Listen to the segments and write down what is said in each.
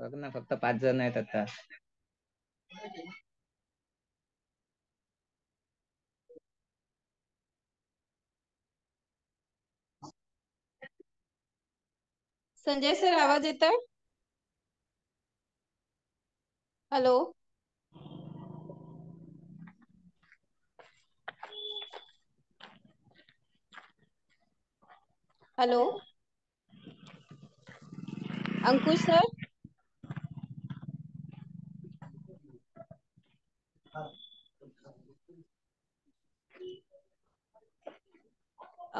बघ ना, फक्त पाच जण आहेत आता. संजय सर, आवाज़ येतोय? Hello? Hello? Ankush sir?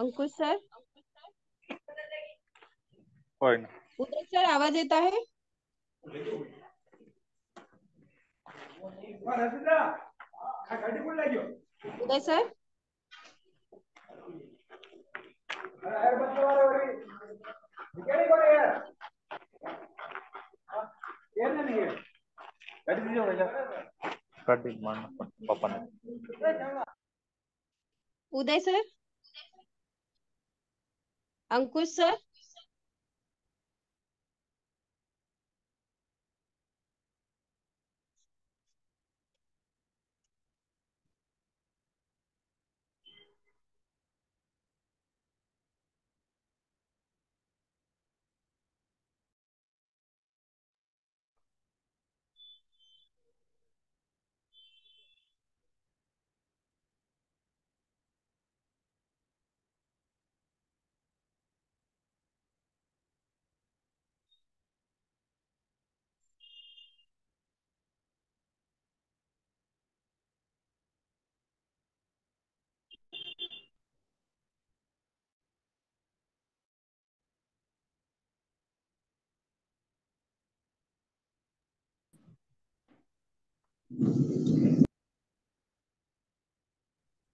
Ankush sir? Uday sir आवाज़ येत आहे? Uday sir? Uday sir Ankush sir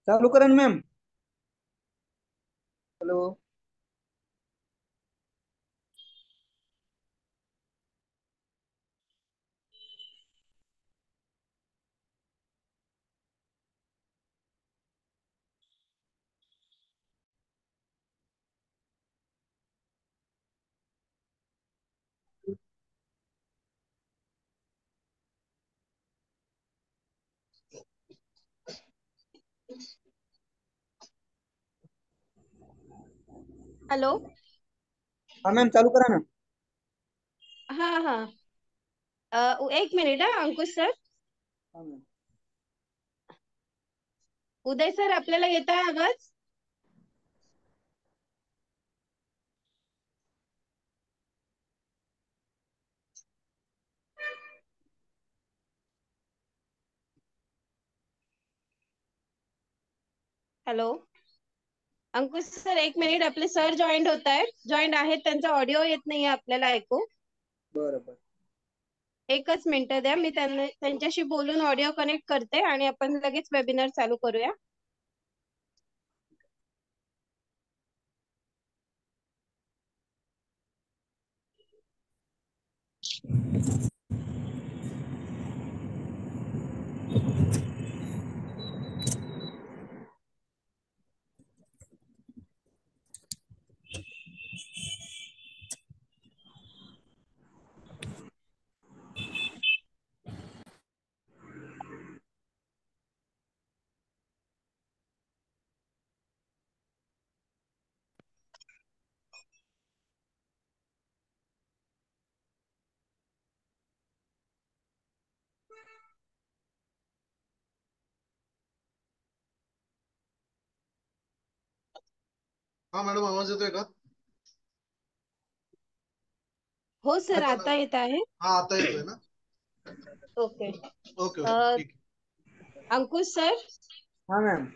चालू करें मैम हॅलो हॅलो? हा मॅम चालू करा ना. हा हा. अ, एक मिनिट हा अंकुश सर. हा मॅम. उदय सर आपल्याला येत आहे आवाज? हॅलो? अंकुश सर एक मिनिट आपले सर जॉईंट होत आहेत. जॉईंट आहेत त्यांचा ऑडिओ येत नाहीये आपल्याला ऐकू. बरं बरं एकच मिनिट द्या मी त्यांना त्यांच्याशी बोलून ऑडिओ कनेक्ट करते आणि आपण लगेच वेबिनार चालू करूया. हा मॅडम आवाज येतोय का? हो सर आता येत आहे. हा आता येतोय ना? ओके. ओके अ, ओके ठीक अंकुश सर? हा मॅम.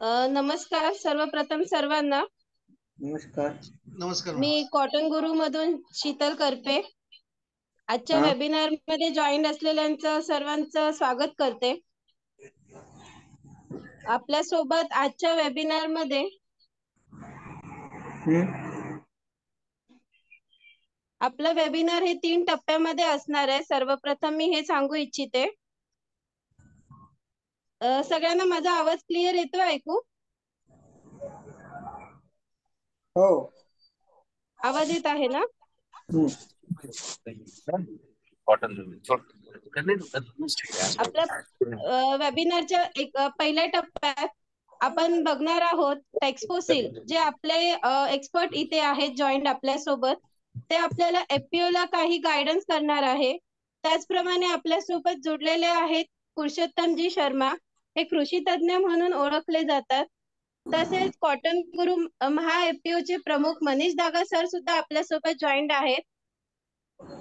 अ, नमस्कार सर्वप्रथम सर्वांना. नमस्कार. नमस्कार मी कॉटन गुरु मधून शीतल करपे. आजच्या हा. वेबिनारमध्ये जॉईन असलेल्यांचं सर्वांचं स्वागत करते. आपल्यासोबत आजच्या वेबिनारमध्ये आपलं वेबिनार हे तीन टप्प्यामध्ये असणार आहे. सर्वप्रथम मी हे सांगू इच्छिते. सगळ्यांना माझा आवाज क्लिअर येतोय ऐकू? हो. आवाज येत आहे ना? आपल्या वेबिनारच्या एक पहिल्या टप्प्यात आपण बघणार आहोत टेक्सपोसिल जे आपले एक्सपर्ट इथे आहेत जॉईंट आपल्यासोबत ते आपल्याला एफपीओ ला काही गायडन्स करणार आहे. त्याचप्रमाणे आपल्यासोबत जोडलेले आहेत पुरुषोत्तमजी शर्मा. हे कृषी तज्ञ म्हणून ओळखले जातात. तसेच कॉटन गुरु महा एफपीओ चे प्रमुख मनीष दागा सर सुद्धा आपल्यासोबत जॉईंट आहेत.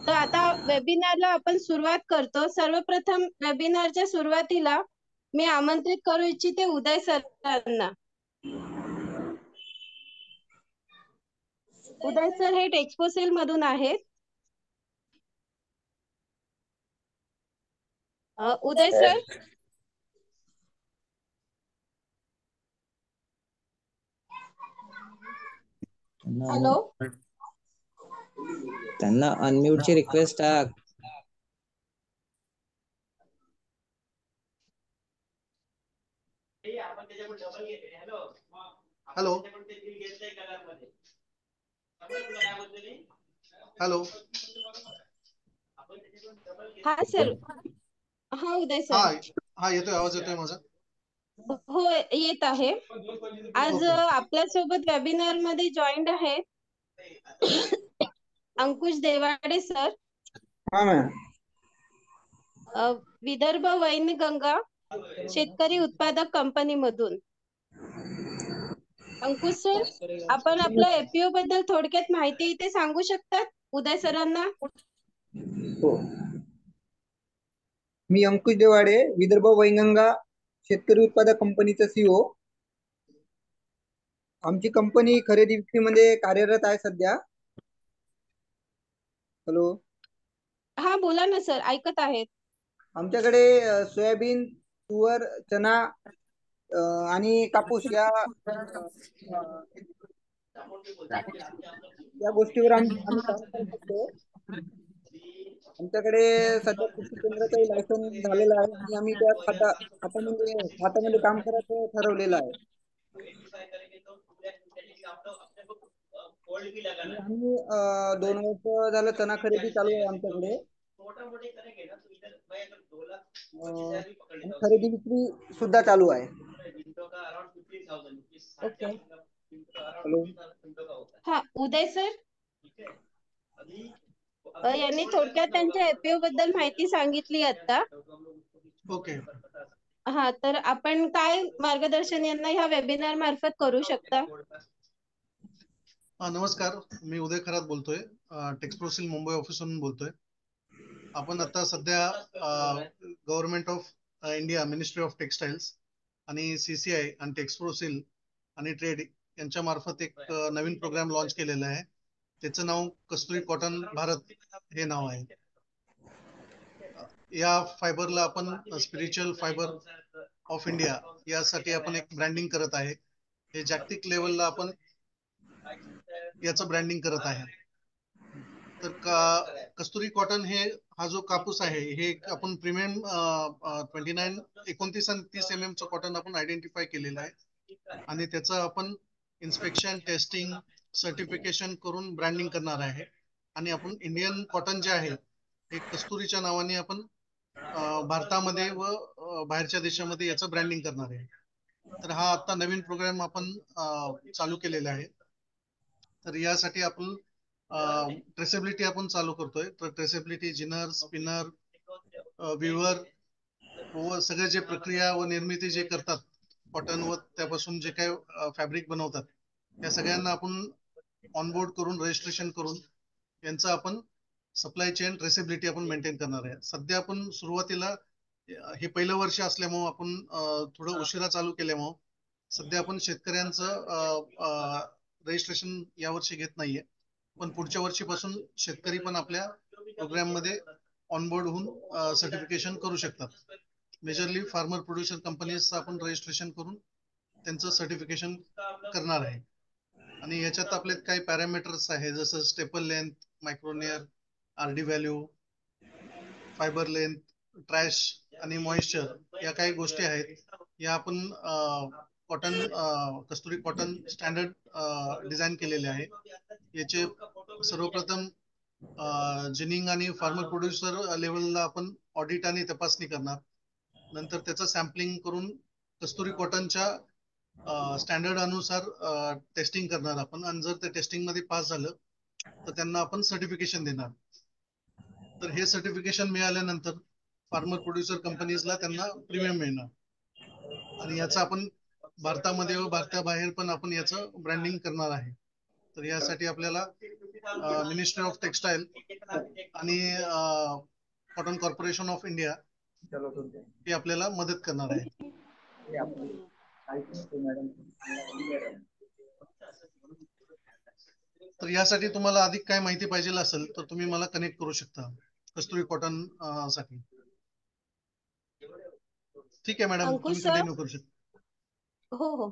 तर आता वेबिनारला आपण सुरुवात करतो. सर्वप्रथम वेबिनारच्या सुरुवातीला मी आमंत्रित करू इच्छिते उदय सरांना. उदय सर हे टेक्सपोसेल मधून आहेत. अ, उदय सर? हॅलो? त्यांना अनम्यूट ची रिक्वेस्ट टाक. हॅलो हॅलो हा सर हा उदय हा सर हा येतोय आवाज येतोय माझा. हो येत आहे. आज. आपल्यासोबत वेबिनारमध्ये जॉईंट आहेत अंकुश देवाडे सर हा विदर्भ वैनगंगा शेतकरी उत्पादक कंपनी मधून अंकुश सर आपण आपल्या एपीओ बद्दल थोडक्यात माहिती इथे सांगू शकतात? उदय सरांना. हो. मी अंकुश देवाडे विदर्भ वैंगंगा शेतकरी उत्पादक कंपनीचा सीओ आमची कंपनी खरेदी विक्रीमध्ये कार्यरत आहे सध्या. हॅलो. हा बोला ना सर ऐकत आहेत. आमच्याकडे सोयाबीन तुवर चना आणि कापूस या या गोष्टीवर आम्ही आमच्याकडे सध्या कृषी केंद्राचंही लायसन झालेलं आहे आणि आम्ही त्या खाता खात्यामध्ये खात्यामध्ये काम करायचं ठरवलेलं आहे. आम्ही दोन वर्ष झालं चना खरेदी चालू आहे आमच्याकडे. खरेदी विक्री सुद्धा चालू आहे. ओके. हॅलो. हा उदय सर? यांनी थोडक्यात त्यांच्या एपीओ बद्दल माहिती सांगितली आता. ओके. हा तर आपण काय मार्गदर्शन यांना ह्या वेबिनार मार्फत करू शकता? हा, नमस्कार. मी उदय खरात बोलतोय. टेक्सप्रोसिल मुंबई ऑफिसवरून बोलतोय. आपण आता सध्या government of India ministry of textiles आणि सीसीआय आणि टेक्सप्रोसिल आणि ट्रेड यांच्या मार्फत एक नवीन प्रोग्राम लॉन्च केलेला आहे. त्याचं नाव कस्तुरी कॉटन भारत हे नाव आहे. या फायबरला आपण स्पिरिच्युअल फायबर ऑफ इंडिया यासाठी आपण एक ब्रँडिंग करत आहे. हे जागतिक लेवलला आपण याचं ब्रँडिंग करत आहे. तर का कस्तुरी कॉटन हे हा जो कापूस आहे हे आपण प्रीमियम ट्वेंटी नाईन एकोणतीस आणि तीस एम एम कॉटन आपण आयडेंटिफाय केलेलं आहे. आणि त्याचं आपण इन्स्पेक्शन टेस्टिंग सर्टिफिकेशन करून ब्रँडिंग करणार आहे. आणि आपण इंडियन कॉटन जे आहे हे कस्तुरीच्या नावाने आपण भारतामध्ये व बाहेरच्या देशामध्ये याचं ब्रँडिंग करणार आहे. तर हा आता नवीन प्रोग्राम आपण चालू केलेला आहे. तर यासाठी आपण ट्रेसेबिलिटी आपण चालू करतोय. तर ट्रेसेबिलिटी जिनर स्पिनर व्ह्युअर व सगळे जे प्रक्रिया व निर्मिती जे करतात कॉटन व त्यापासून जे काही फॅब्रिक बनवतात त्या सगळ्यांना आपण ऑनबोर्ड करून रजिस्ट्रेशन करून यांचं आपण सप्लाय चेन ट्रेसेबिलिटी आपण मेंटेन करणार आहे. सध्या आपण सुरुवातीला हे पहिलं वर्ष असल्यामुळं आपण थोडं उशिरा चालू केल्यामुळं सध्या आपण शेतकऱ्यांचं रजिस्ट्रेशन यावर्षी घेत नाहीये. पण पुढच्या वर्षीपासून शेतकरी पण आपल्या प्रोग्राममध्ये ऑनबोर्ड होऊन सर्टिफिकेशन करू शकतात. मेजरली फार्मर प्रोड्युसर कंपनीज आपण रजिस्ट्रेशन करून त्यांचं सर्टिफिकेशन करणार आहे. आणि याच्यात आपले काही पॅरामीटर्स आहे जसं staple length micronaire RD value fibre length trash आणि मॉइश्चर या काही गोष्टी आहेत. या आपण cotton uh, Kasturi cotton standard design केलेले आहे. याचे सर्वप्रथम uh, जिनिंग आणि फार्मर प्रोड्युसर लेवलला आपण ऑडिट आणि तपासणी करणार. नंतर त्याचं सॅम्पलिंग करून कस्तुरी कॉटनच्या स्टँडर्ड uh, अनुसार टेस्टिंग करणार आपण. आणि जर ते टेस्टिंगमध्ये पास झालं तर त्यांना आपण सर्टिफिकेशन देणार. तर हे सर्टिफिकेशन मिळाल्यानंतर फार्मर प्रोड्युसर कंपनीजला त्यांना प्रीमियम मिळणार. आणि याचा आपण भारतामध्ये व भारताबाहेर पण आपण याचं ब्रँडिंग करणार आहे. तर यासाठी आपल्याला मिनिस्ट्री ऑफ टेक्सटाईल आणि कॉटन कॉर्पोरेशन ऑफ इंडिया हे आपल्याला मदत करणार आहे. तर यासाठी तुम्हाला अधिक काय माहिती पाहिजे असेल तर तुम्ही मला कनेक्ट करू शकता. कस्तुरी कॉटनसाठी. ठीक आहे मॅडम तुम्ही करू शकता. हो हो.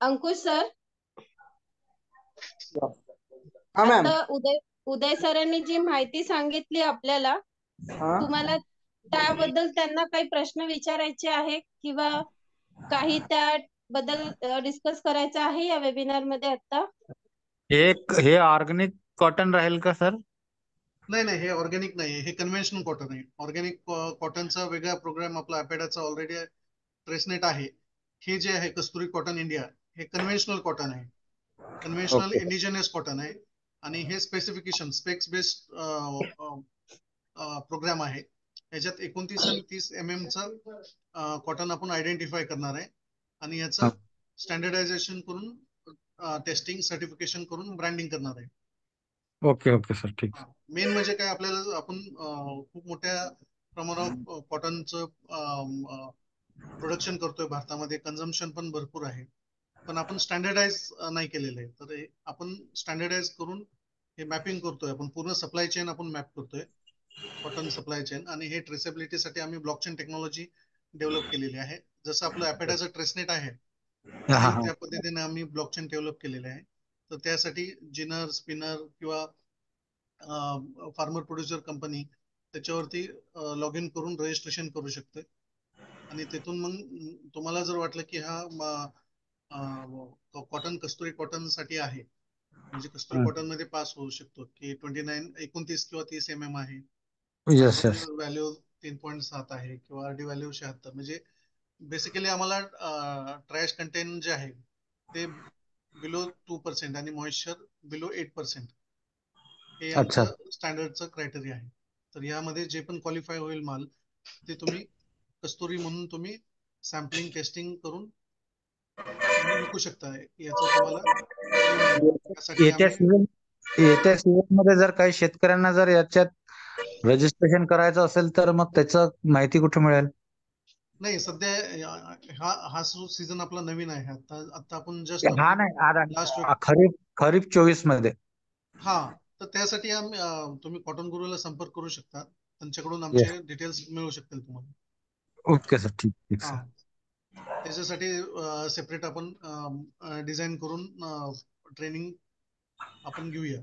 अंकुश सर? हा आता उदय उदय सरांनी जी माहिती सांगितली आपल्याला तुम्हाला त्याबद्दल त्यांना काही प्रश्न विचारायचे आहे किंवा काही त्याबद्दल डिस्कस करायचं आहे या वेबिनारमध्ये आता? हे हे ऑर्गॅनिक कॉटन राहील का सर? नाही नाही हे ऑर्गॅनिक नाही. हे कन्व्हेन्शनल कॉटन आहे. ऑर्गॅनिक कॉटनचा वेगळा प्रोग्राम आपला अपेडाचा ऑलरेडी ट्रेसनेट आहे. हे जे आहे कस्तुरी कॉटन इंडिया हे कन्व्हेन्शनल कॉटन आहे. कन्व्हेन्शनल. इंडिजिनियस कॉटन आहे. आणि हे स्पेसिफिकेशन स्पेक्स बेस्ड प्रोग्राम आहे. याच्यात एकोणतीस आणि तीस एम एम चा कॉटन आपण आयडेंटिफाय करणार आहे. आणि याचं. स्टँडर्डायझेशन करून टेस्टिंग सर्टिफिकेशन करून ब्रँडिंग करणार आहे. ओके ओके सर ठीक. मेन म्हणजे काय आपल्याला आपण खूप मोठ्या प्रमाणावर कॉटनचं प्रोडक्शन करतोय. भारतामध्ये कन्झम्पशन पण भरपूर आहे. पण आपण स्टँडर्डाइज नाही केलेलं आहे. तर आपण स्टँडर्डाइज करून हे मॅपिंग करतोय. आपण पूर्ण सप्लाय चेन आपण मॅप करतोय. कॉटन सप्लाय चेन आणि हे ट्रेसेबिलिटीसाठी आम्ही ब्लॉकचेन टेक्नॉलॉजी डेव्हलप केलेली आहे. जसं आपलं अपेडाचं ट्रेसनेट आहे. त्या पद्धतीने आम्ही ब्लॉकचेन डेव्हलप केलेले आहे. तर त्यासाठी जिनर स्पिनर किंवा फार्मर प्रोड्युसर कंपनी त्याच्यावरती लॉग इन करून रजिस्ट्रेशन करू शकते आणि तिथून मग तुम्हाला जर वाटलं की हा कॉटन कस्तुरी कॉटनसाठी आहे. म्हणजे कस्तुरी. कॉटनमध्ये पास होऊ शकतो की ट्वेंटी नाईन एकोणतीस किंवा तीस एम एम आहे. व्हॅल्यू तीन पॉईंट सात आहे किंवा आरडी व्हॅल्यू शहात्तर. म्हणजे बेसिकली आम्हाला ट्रॅश कंटेंट जे आहे ते बिलो टू पर्सेंट आणि मॉइश्चर बिलो एट पर्सेंट हे. आमचं स्टँडर्डचं क्रायटेरिया आहे. तर यामध्ये जे पण क्वालिफाय होईल माल ते तुम्ही कस्तुरी म्हणून तुम्ही सॅम्पलिंग टेस्टिंग करून विकू शकता. याचं येत्या सीझनमध्ये जर काही शेतकऱ्यांना जर याच्यात रजिस्ट्रेशन करायचं असेल तर मग त्याचं माहिती कुठे मिळेल? नाही सध्या हा हा सीझन आपला नवीन आहे. आता आता आपण जस्ट हा नाही खरीप खरीप चोवीसमध्ये. हा तर त्यासाठी आम्ही तुम्ही कॉटन गुरुला संपर्क करू शकता. त्यांच्याकडून आमचे डिटेल्स मिळू शकतील तुम्हाला. ओके सर ठीक ठीक हा. सर त्याच्यासाठी सेपरेट आपण डिझाईन करून ट्रेनिंग आपण घेऊया.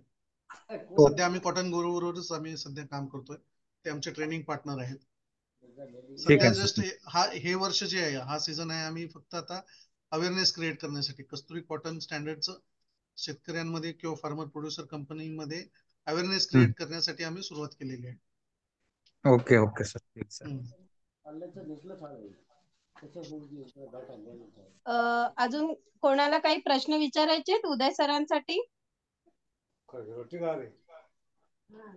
सध्या आम्ही कॉटन गुरुवरच आम्ही सध्या काम करतोय. ते आमचे ट्रेनिंग पार्टनर आहेत. ठीक सध्या आहे जस्ट हा हे वर्ष जे आहे हा सीझन आहे आम्ही फक्त आता अवेअरनेस क्रिएट करण्यासाठी कस्तुरी कॉटन स्टँडर्डचं शेतकऱ्यांमध्ये किंवा फार्मर प्रोड्युसर कंपनीमध्ये अवेअरनेस क्रिएट करण्यासाठी आम्ही सुरुवात केलेली आहे. ओके ओके सर ठीक सर. हम्म. अ, अजून कोणाला काही प्रश्न विचारायचे आहेत? Uday सरांसाठी?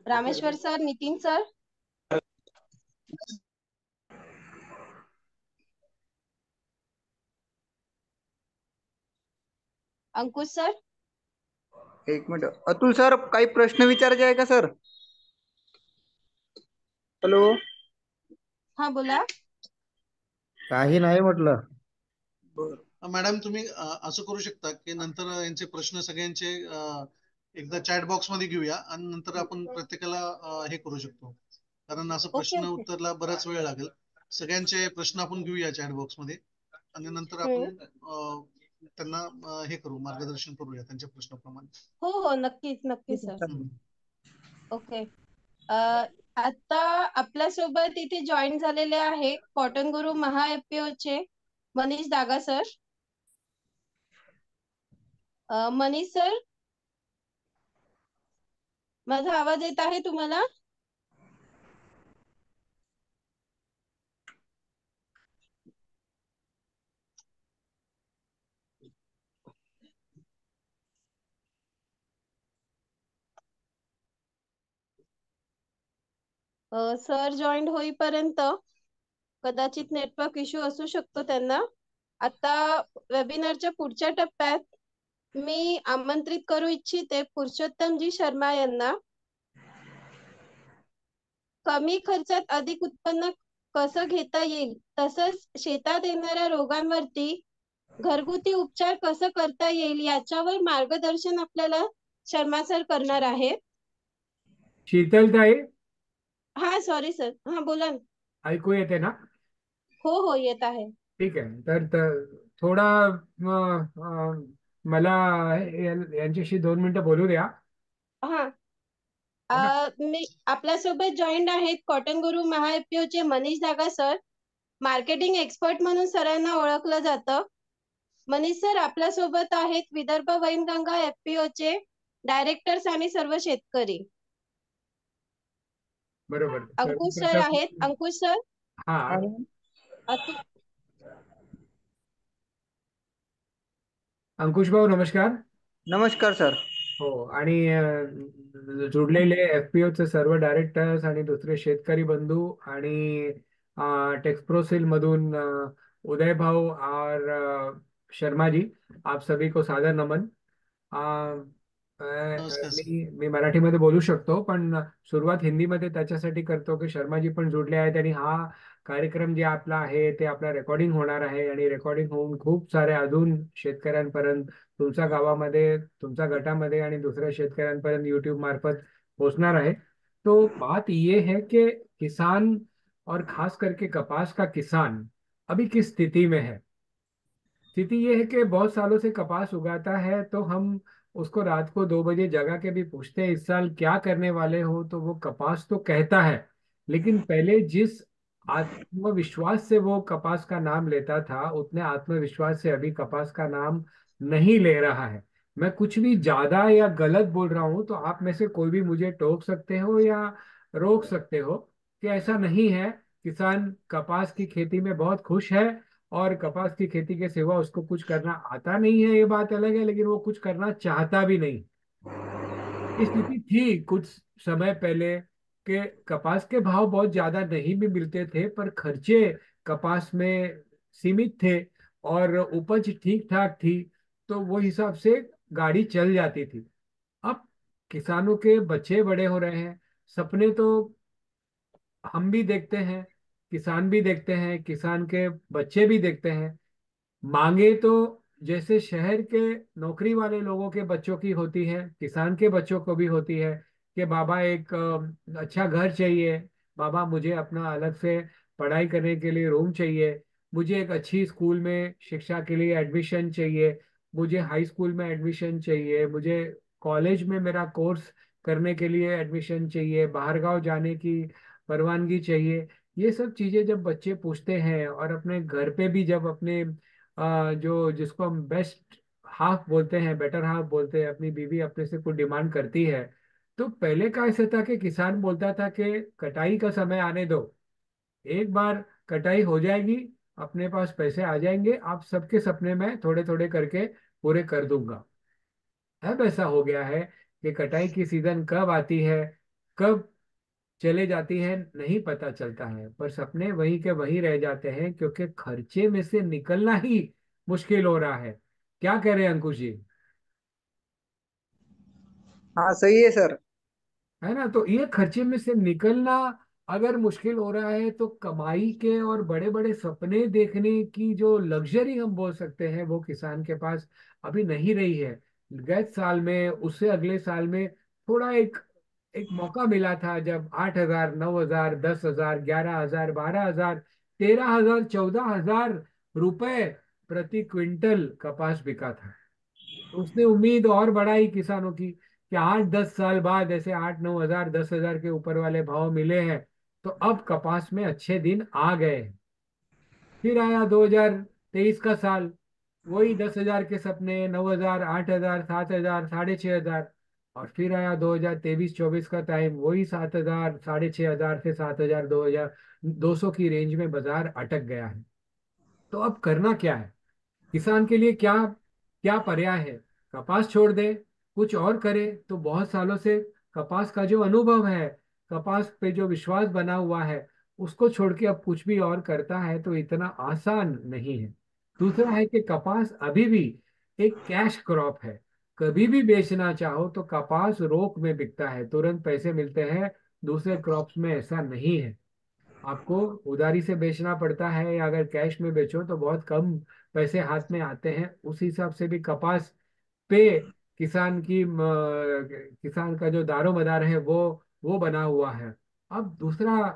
Rameshwar sir Nitin sir? Ankush sir? एक मिनिट. अतुल सर काही प्रश्न विचारायचे आहे का सर? हॅलो. हा बोला. काही नाही म्हटलं. मॅडम तुम्ही असं करू शकता की नंतर यांचे प्रश्न सगळ्यांचे एकदा चॅट बॉक्समध्ये घेऊया आणि नंतर आपण प्रत्येकाला हे करू शकतो. कारण असं प्रश्न. उत्तरला बराच वेळ लागेल. सगळ्यांचे प्रश्न आपण घेऊया चॅट बॉक्समध्ये आणि नंतर आपण अं, त्यांना हे करू मार्गदर्शन करूया त्यांच्या प्रश्नाप्रमाणे. हो हो नक्कीच नक्कीच सर. ओके. अ, आता आपल्यासोबत इथे जॉईन झालेले आहे कॉटन गुरु महा एफपीओ चे मनीष दागा सर मनीष सर माझा आवाज येत आहे तुम्हाला? सर जॉईन होईपर्यंत कदाचित नेटवर्क इश्यू असू शकतो त्यांना. आता वेबिनारच्या पुढच्या टप्प्यात मी आमंत्रित करू इच्छिते पुरुषोत्तमजी शर्मा यांना. कमी खर्चात अधिक उत्पन्न कसं घेता येईल? तसंच शेतात येणाऱ्या रोगांवरती घरगुती उपचार कसं करता येईल याच्यावर मार्गदर्शन आपल्याला शर्मा सर करणार आहेत. शीतलताई हा सॉरी सर हा बोला ना. ऐकू येते ना? हो हो येत आहे. ठीक आहे. तर थोडा म, अं, मला या- यांच्याशी दोन मिनिटं बोलू द्या. हा. अ, मी आपल्यासोबत जॉईंट आहेत कॉटन गुरु महाएफपीओ चे Manish Daga sir marketing expert म्हणून सरांना ओळखलं जातं. मनीष सर आपल्यासोबत आहेत विदर्भ वैनगंगा एफपीओ चे डायरेक्टर्स आणि सर्व शेतकरी. बरोबर. अंकुश सर आहेत? अंकुश सर? हा. अंकुश भाऊ नमस्कार. नमस्कार सर. हो आणि जुडलेले एफपीओ चे सर्व डायरेक्टर्स आणि दुसरे शेतकरी बंधू आणि टेक्सप्रोसिल मधून उदय भाऊ और अ, शर्मा जी आप सभी को सादर नमन. अ, मी मी मराठीमध्ये बोलू शकतो पण सुरुवात हिंदीमध्ये त्याच्यासाठी करतो की शर्माजी पण जुडले आहेत आणि हा कार्यक्रम जे आपला आहे ते आपला रेकॉर्डिंग होणार आहे आणि रेकॉर्डिंग होऊन खूप सारे अजून शेतकऱ्यांपर्यंत तुमच्या गावामध्ये तुमच्या गटामध्ये आणि दुसऱ्या शेतकऱ्यांपर्यंत यूट्यूब मार्फत पहुँचना रहे तो बात ये है कि किसान और खास करके कपास का किसान अभी किस स्थिति में है? स्थिति ये है कि बहुत सालों से कपास उगाता है तो हम उसको रात को दो बजे जगा के भी पूछते हैं, इस साल क्या करने वाले हो? तो वो कपास तो कहता है, लेकिन पहले जिस आत्मविश्वास से वो कपास का नाम लेता था, उतने आत्मविश्वास से अभी कपास का नाम नहीं ले रहा है। मैं कुछ भी ज़्यादा या गलत बोल रहा हूँ तो आप में से कोई भी मुझे टोक सकते हो या रोक सकते हो कि ऐसा नहीं है। किसान कपास की खेती में बहुत खुश है और कपास की खेती के सिवा उसको कुछ करना आता नहीं है ये बात अलग है लेकिन वो कुछ करना चाहता भी नहीं। स्थिति थी कुछ समय पहले कि कपास के भाव बहुत ज़्यादा नहीं भी मिलते थे पर खर्चे कपास में सीमित थे और उपज ठीक ठाक थी तो वो हिसाब से गाड़ी चल जाती थी। अब किसानों के बच्चे बड़े हो रहे हैं सपने तो हम भी देखते हैं किसान भी देखते हैं, किसान के बच्चे भी देखते हैं। मांगे तो जैसे शहर के नौकरी वाले लोगों के बच्चों की होती है, किसान के बच्चों को भी होती है कि बाबा एक अच्छा घर चाहिए, बाबा मुझे अपना अलग से पढ़ाई करने के लिए रूम चाहिए, मुझे एक अच्छी स्कूल में शिक्षा के लिए एडमिशन चाहिए, मुझे हाई स्कूल में एडमिशन चाहिए, मुझे कॉलेज में मेरा कोर्स करने के लिए एडमिशन चाहिए, बाहर गाँव जाने की परवानगी चाहिए। ये सब चीज़ें जब बच्चे पूछते हैं और अपने घर पे भी जब अपने अ, जो जिसको हम बेस्ट हाफ़ बोलते हैं बेटर हाफ़ बोलते हैं अपनी बीवी अपने से कुछ डिमांड करती है तो पहले का ऐसा था कि किसान बोलता था कि कटाई का समय आने दो। एक बार कटाई हो जाएगी अपने पास पैसे आ जाएँगे आप सबके सपने में थोड़े थोड़े करके पूरे कर दूँगा। अब ऐसा हो गया है कि कटाई की सीज़न कब आती है कब चले जाती है नहीं पता चलता है। पर सपने वही के वही रह जाते हैं क्योंकि खर्चे में से निकलना ही मुश्किल हो रहा है। क्या कह रहे हैं अंकुश जी? हाँ सही है सर। है ना? तो ये खर्चे में से निकलना अगर मुश्किल हो रहा है तो कमाई के और बड़े बड़े सपने देखने की जो लग्जरी हम बोल सकते हैं वो किसान के पास अभी नहीं रही है। गए साल में उससे अगले साल में थोड़ा एक एक मौका मिला था जब आठ हज़ार, नौ हज़ार, दस हज़ार, ग्यारह हज़ार, बारह हज़ार, तेरह हज़ार, चौदह हज़ार रुपए प्रति क्विंटल कपास बिका था। तो उसने उम्मीद और बढ़ाई किसानों की कि आठ दस साल बाद ऐसे आठ, नौ हज़ार, दस हज़ार के ऊपर वाले भाव मिले हैं तो अब कपास में अच्छे दिन आ गए फिर आया 2023 का साल। वही दस हज़ार के सपने, नौ हज़ार, आठ हज़ार, सात हज़ार, साढ़े छह हज़ार और फिर आया 2023-24 का टाइम वही सात हज़ार, साढ़े छह हज़ार से सात हज़ार, दो हज़ार, दो सौ की रेंज में बाज़ार अटक गया है। तो अब करना क्या है? किसान के लिए क्या क्या पर्याय है? कपास छोड़ दे, कुछ और करे तो बहुत सालों से कपास का जो अनुभव है, कपास पे जो विश्वास बना हुआ है, उसको छोड़ के अब कुछ भी और करता है तो इतना आसान नहीं है। दूसरा है कि कपास अभी भी एक कैश क्रॉप है। कभी भी बेचना चाहो तो कपास रोक में बिकता है। तुरंत पैसे मिलते हैं, दूसरे क्रॉप्स में ऐसा नहीं है। आपको उधारी से बेचना पड़ता है या अगर कैश में बेचो तो बहुत कम पैसे हाथ में आते हैं। उस हिसाब से भी कपास पे किसान की किसान का जो दारो मदार है वो वो बना हुआ है। अब दूसरा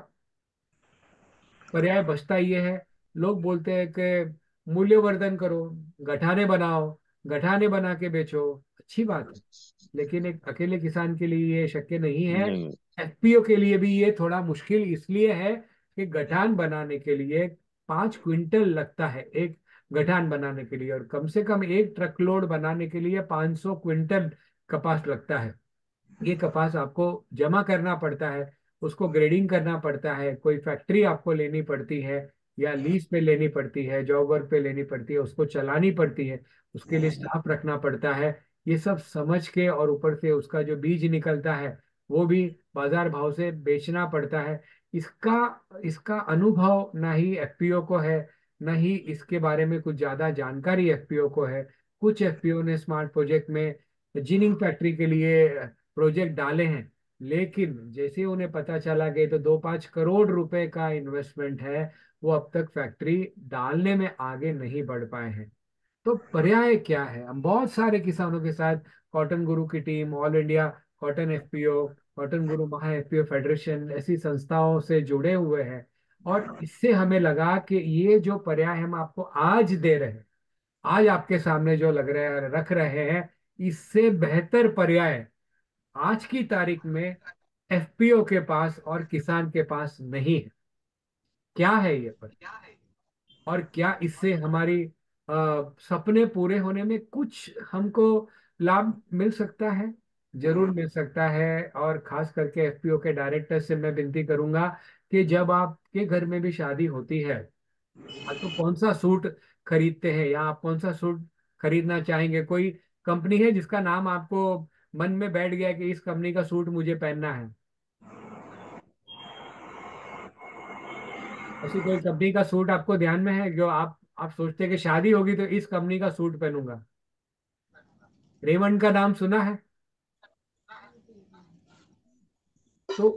पर्याय बचता ये है। लोग बोलते हैं कि मूल्यवर्धन करो, गठाने बनाओ गठाने बना के बेचो अच्छी बात है। लेकिन एक अकेले किसान के लिए ये शक्य नहीं है। एफपीओ के लिए भी ये थोड़ा मुश्किल इसलिए है कि गठान बनाने के लिए पाँच क्विंटल लगता है एक गठान बनाने के लिए और कम से कम एक ट्रक लोड बनाने के लिए 500 क्विंटल कपास लगता है। ये कपास आपको जमा करना पड़ता है उसको ग्रेडिंग करना पड़ता है कोई फैक्ट्री आपको लेनी पड़ती है या लीज पे लेनी पड़ती है जॉब वर्क पे लेनी पड़ती है उसको चलानी पड़ती है उसके लिए स्टाफ रखना पड़ता है ये सब समझ के और ऊपर से उसका जो बीज निकलता है वो भी बाज़ार भाव से बेचना पड़ता है। इसका इसका अनुभव ना ही एफपीओ को है न ही इसके बारे में कुछ ज़्यादा जानकारी एफपीओ को है। कुछ एफपीओ ने स्मार्ट प्रोजेक्ट में जिनिंग फैक्ट्री के लिए प्रोजेक्ट डाले हैं लेकिन जैसे उन्हें पता चला कि तो दो पाँच करोड़ रुपए का इन्वेस्टमेंट है वो अब तक फैक्ट्री डालने में आगे नहीं बढ़ पाए हैं। तो पर्याय क्या है? हम बहुत सारे किसानों के साथ, कॉटन गुरु की team, all India, cotton FPO, cotton Guru Maha FPO federation, ऐसी संस्थाओं से जुड़े हुए हैं। और इससे हमें लगा कि ये जो पर्याय हम आपको आज दे रहे हैं, आज आपके सामने जो लग रहे हैं, रख रहे हैं, इससे बेहतर पर्याय आज की तारीख में एफपीओ के पास और किसान के पास नहीं है। क्या है ये पर्याय और क्या इससे हमारी आ, सपने पूरे होने में कुछ हमको लाभ मिल सकता है? ज़रूर मिल सकता है। और खास करके एफपीओ के डायरेक्टर से मैं विनती करूँगा कि जब आपके घर में भी शादी होती है तो कौन सा सूट खरीदते हैं या आप कौन सा सूट खरीदना चाहेंगे? कोई कंपनी है जिसका नाम आपको मन में बैठ गया कि इस कंपनी का सूट मुझे पहनना है? ऐसी कोई कंपनी का सूट आपको ध्यान में है, जो आप आप सोचते हैं कि शादी होगी तो इस कंपनी का सूट पहनूँगा। रेमंड का नाम सुना है? तो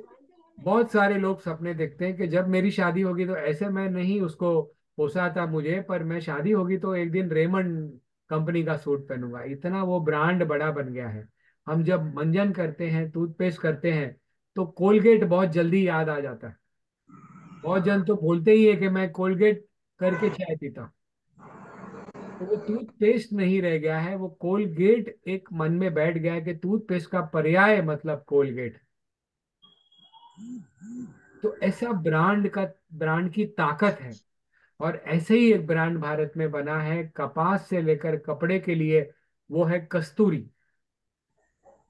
बहुत सारे लोग सपने देखते हैं कि जब मेरी शादी होगी तो ऐसे मैं नहीं उसको पोसा था मुझे, पर मैं शादी होगी तो एक दिन रेमंड कंपनी का सूट पहनूँगा। इतना वो ब्रांड बड़ा बन गया है। हम जब मंजन करते हैं टूथपेस्ट करते हैं तो कोलगेट बहुत जल्दी याद आ जाता है। बहुत जन तो बोलते ही है कि मैं कोलगेट करके चाय पीता तो वो टूथपेस्ट नहीं रह गया है, वो कोलगेट एक मन में बैठ गया है कि टूथपेस्ट का पर्याय मतलब कोलगेट। तो ऐसा ब्रांड का, ब्रांड की ताकत है और ऐसे ही एक ब्रांड भारत में बना है, कपास से लेकर कपड़े के लिए, वो है कस्तूरी।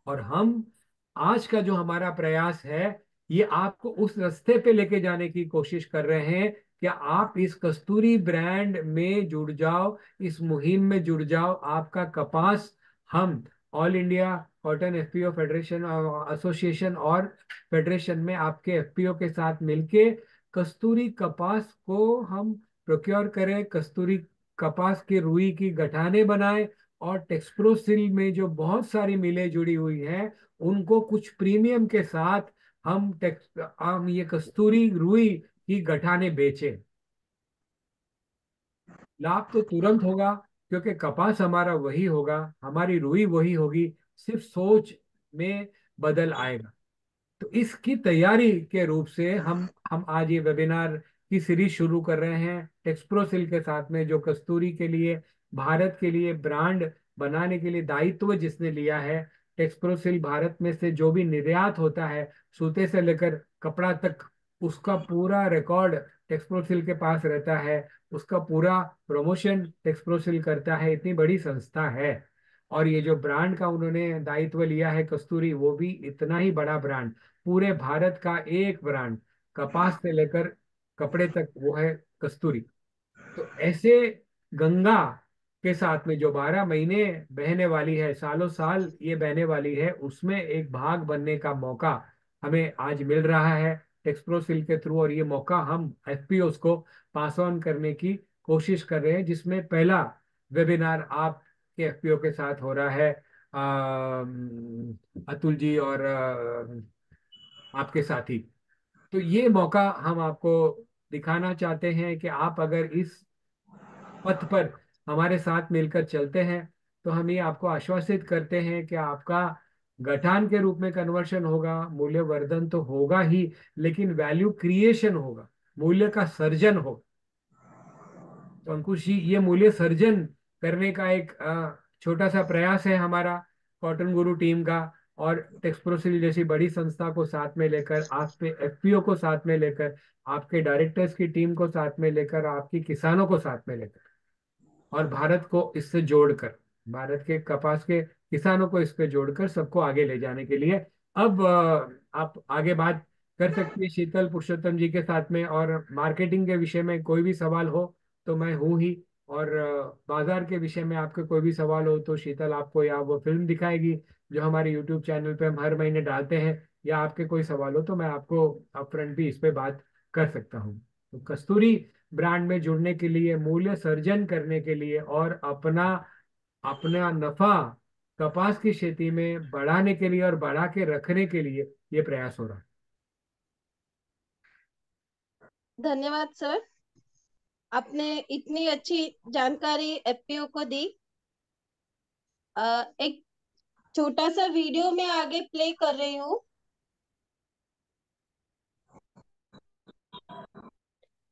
और हम आज का जो हमारा प्रयास है ये आपको उस रास्ते पे लेके जाने की कोशिश कर रहे हैं कि आप इस कस्तूरी ब्रांड में जुड़ जाओ, इस मुहिम में जुड़ जाओ, आपका कपास हम, all India, cotton FPO federation association और फेडरेशन में आपके एफपीओ के साथ मिलके कस्तूरी कपास को हम प्रोक्योर करें, कस्तूरी कपास की रुई की गठाने बनाए और टेक्सप्रोसिल में जो बहुत सारी मिलें जुड़ी हुई हैं, उनको कुछ प्रीमियम के साथ हम टेक्स हम ये कस्तूरी रुई की गठाने बेचे। लाभ तो तुरंत होगा, क्योंकि कपास हमारा वही होगा, हमारी रुई वही होगी, सिर्फ़ सोच में बदल आएगा। तो इसकी तैयारी के रूप से हम हम आज ये वेबिनार की सीरीज़ शुरू कर रहे हैं। टेक्सप्रोसिल के साथ में जो कस्तूरी के लिए, भारत के लिए ब्रांड बनाने के लिए दायित्व जिसने लिया है टेक्सप्रोसिल भारत में से जो भी निर्यात होता है, सूते से लेकर कपड़ा तक, उसका पूरा रिकॉर्ड टेक्सप्रोसिल के पास रहता है। उसका पूरा प्रमोशन टेक्सप्रोसिल करता है। इतनी बड़ी संस्था है। और ये जो ब्रांड का उन्होंने दायित्व लिया है कस्तूरी, वो भी इतना ही बड़ा ब्रांड पूरे भारत का एक ब्रांड कपास से लेकर कपड़े तक वो है कस्तूरी। तो ऐसे गंगा के साथ में जो बारह महीने बहने वाली है सालों साल ये बहने वाली है उसमें एक भाग बनने का मौका हमें आज मिल रहा है टेक्सप्रोसिल के थ्रू और ये मौका हम एफ़ को पास ऑन करने की कोशिश कर रहे हैं जिसमें पहला वेबिनार आपके एफ़ के साथ हो रहा है। आ, अतुल जी और आपके साथी। तो ये मौका हम आपको दिखाना चाहते हैं कि आप अगर इस पथ पर हमारे साथ मिलकर चलते हैं तो हम ये आपको आश्वासित करते हैं कि आपका गठान के रूप में कन्वर्शन होगा मूल्य वर्धन तो होगा ही, लेकिन वैल्यू क्रिएशन होगा, मूल्य का सर्जन होगा। तो अंकुश जी, ये मूल्य सर्जन करने का एक छोटा सा प्रयास है हमारा कॉटन गुरु टीम का और टेक्सप्रोसिल जैसी बड़ी संस्था को साथ में लेकर, आप पे एफ़ को साथ में लेकर, आपके डायरेक्टर्स की टीम को साथ में लेकर, आपकी किसानों को साथ में लेकर। और भारत को इससे जोड़कर, भारत के कपास के किसानों को इस पे जोड़कर सबको आगे ले जाने के लिए। अब आप आगे बात कर सकती है शीतल पुरुषोत्तम जी के साथ में और मार्केटिंग के विषय में कोई भी सवाल हो तो मैं हूँ ही। और बाज़ार के विषय में आपके कोई भी सवाल हो तो शीतल आपको या वो फ़िल्म दिखाएगी जो हमारे यूट्यूब चैनल पे हम हर महीने डालते हैं या आपके कोई सवाल हो तो मैं आपको अपफ्रंट भी इस पे बात कर सकता हूँ। तो कस्तूरी ब्रांड में जुड़ने के लिए मूल्य सर्जन करने के लिए और अपना अपना नफा कपास की खेती में बढ़ाने के लिए और बढ़ा के रखने के लिए ये प्रयास हो रहा है। धन्यवाद सर। आपने इतनी अच्छी जानकारी एफपीओ को दी। आ, एक छोटा सा वीडियो में आगे प्ले कर रही हूँ।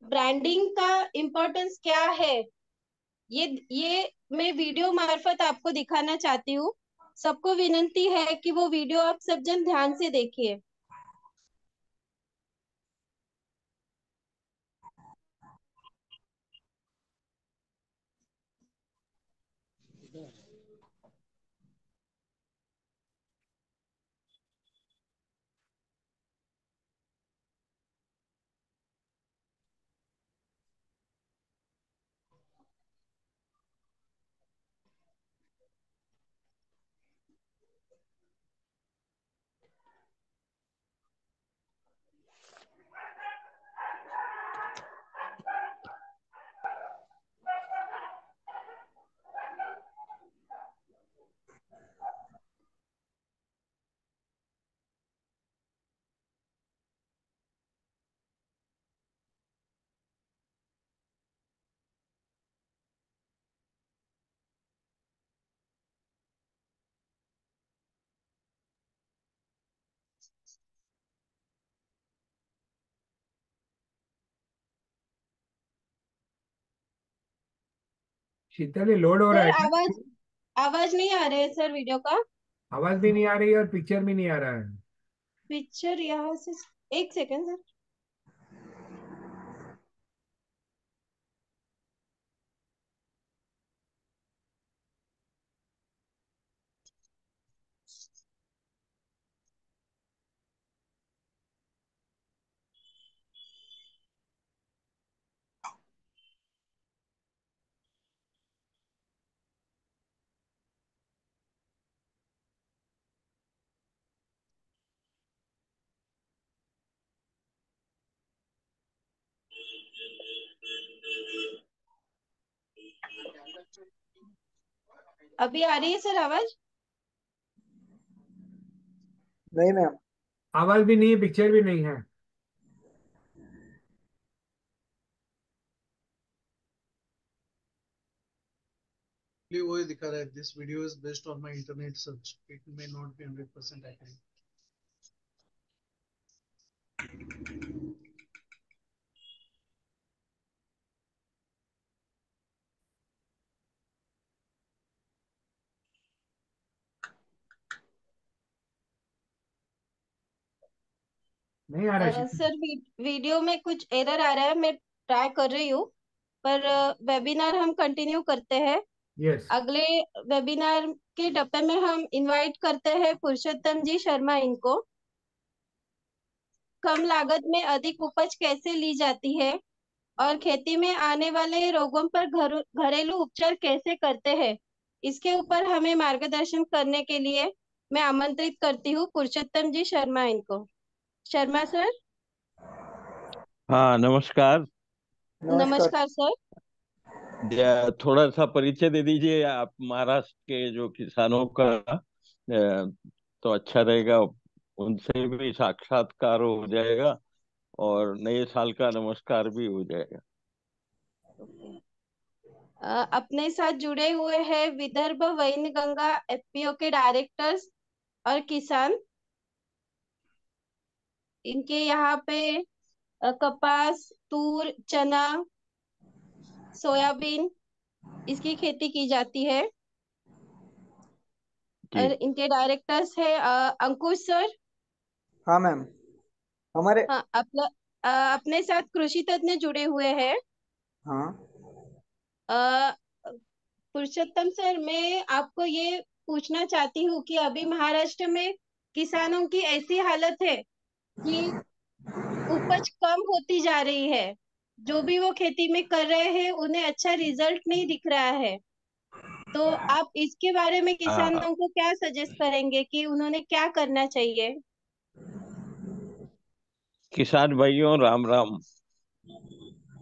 ब्रांडिंग का इम्पोर्टेंस क्या है? ये ये मैं वीडियो मार्फत आपको दिखाना चाहती हूँ। सबको विनंती है कि वो वीडियो आप सब जन ध्यान से देखिए। शीतल लोड हो रहा है आवाज़ आवाज़ नहीं आ रही है सर वीडियो का। आवाज़ भी नहीं आ रही है और पिक्चर भी नहीं आ रहा है। पिक्चर यहाँ से एक सेकंड सर। अभी आ रही है सर आवाज़? नहीं मैम आवाज़ भी नहीं है पिक्चर भी नहीं है. वही दिखा रहा है this video is based on my internet search it may not be 100% accurate नहीं आ रहा है सर वीडियो में कुछ एरर आ रहा है मैं ट्राई कर रही हूँ पर वेबिनार हम कंटिन्यू करते हैं। यस अगले वेबिनार के डब्बे में हम इनवाइट करते हैं पुरुषोत्तम जी शर्मा इनको। कम लागत में अधिक उपज कैसे ली जाती है? और खेती में आने वाले रोगों पर घर घरेलू उपचार कैसे करते हैं? इसके ऊपर हमें मार्गदर्शन करने के लिए मैं आमंत्रित करती हूँ पुरुषोत्तम जी शर्मा इनको। शर्मा सर? हाँ नमस्कार। नमस्कार सर। थोड़ा सा परिचय दे दीजिए आप महाराष्ट्र के जो किसानों का तो अच्छा रहेगा उनसे भी साक्षात्कार हो जाएगा और नए साल का नमस्कार भी हो जाएगा। अपने साथ जुड़े हुए हैं विदर्भ वैनगंगा एफपीओ के डायरेक्टर्स और किसान। इनके यहाँ पे कपास तूर चना सोयाबीन इसकी खेती की जाती है। और इनके डायरेक्टर्स है अंकुश सर। हाँ मैम हमारे हाँ अपना अपने साथ कृषि तज्ञ जुड़े हुए हैं। हाँ। पुरुषोत्तम सर मैं आपको ये पूछना चाहती हूँ कि अभी महाराष्ट्र में किसानों की ऐसी हालत है कि उपज कम होती जा रही है। जो भी वो खेती में कर रहे हैं उन्हें अच्छा रिज़ल्ट नहीं दिख रहा है। तो आप इसके बारे में हाँ। किसानों को क्या सजेस्ट करेंगे कि उन्होंने क्या करना चाहिए? किसान भाइयों राम राम।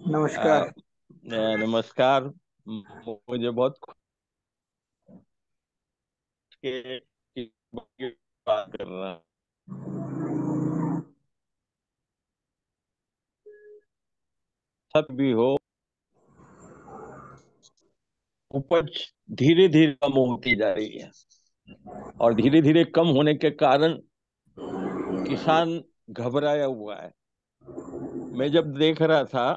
नमस्कार। अ, नमस्कार। मुझे बहुत के बात कर रहा हूँ। भी हो, उपज धीरे धीरे कम होती जा रही है और धीरे धीरे कम होने के कारण किसान घबराया हुआ है मैं जब देख रहा था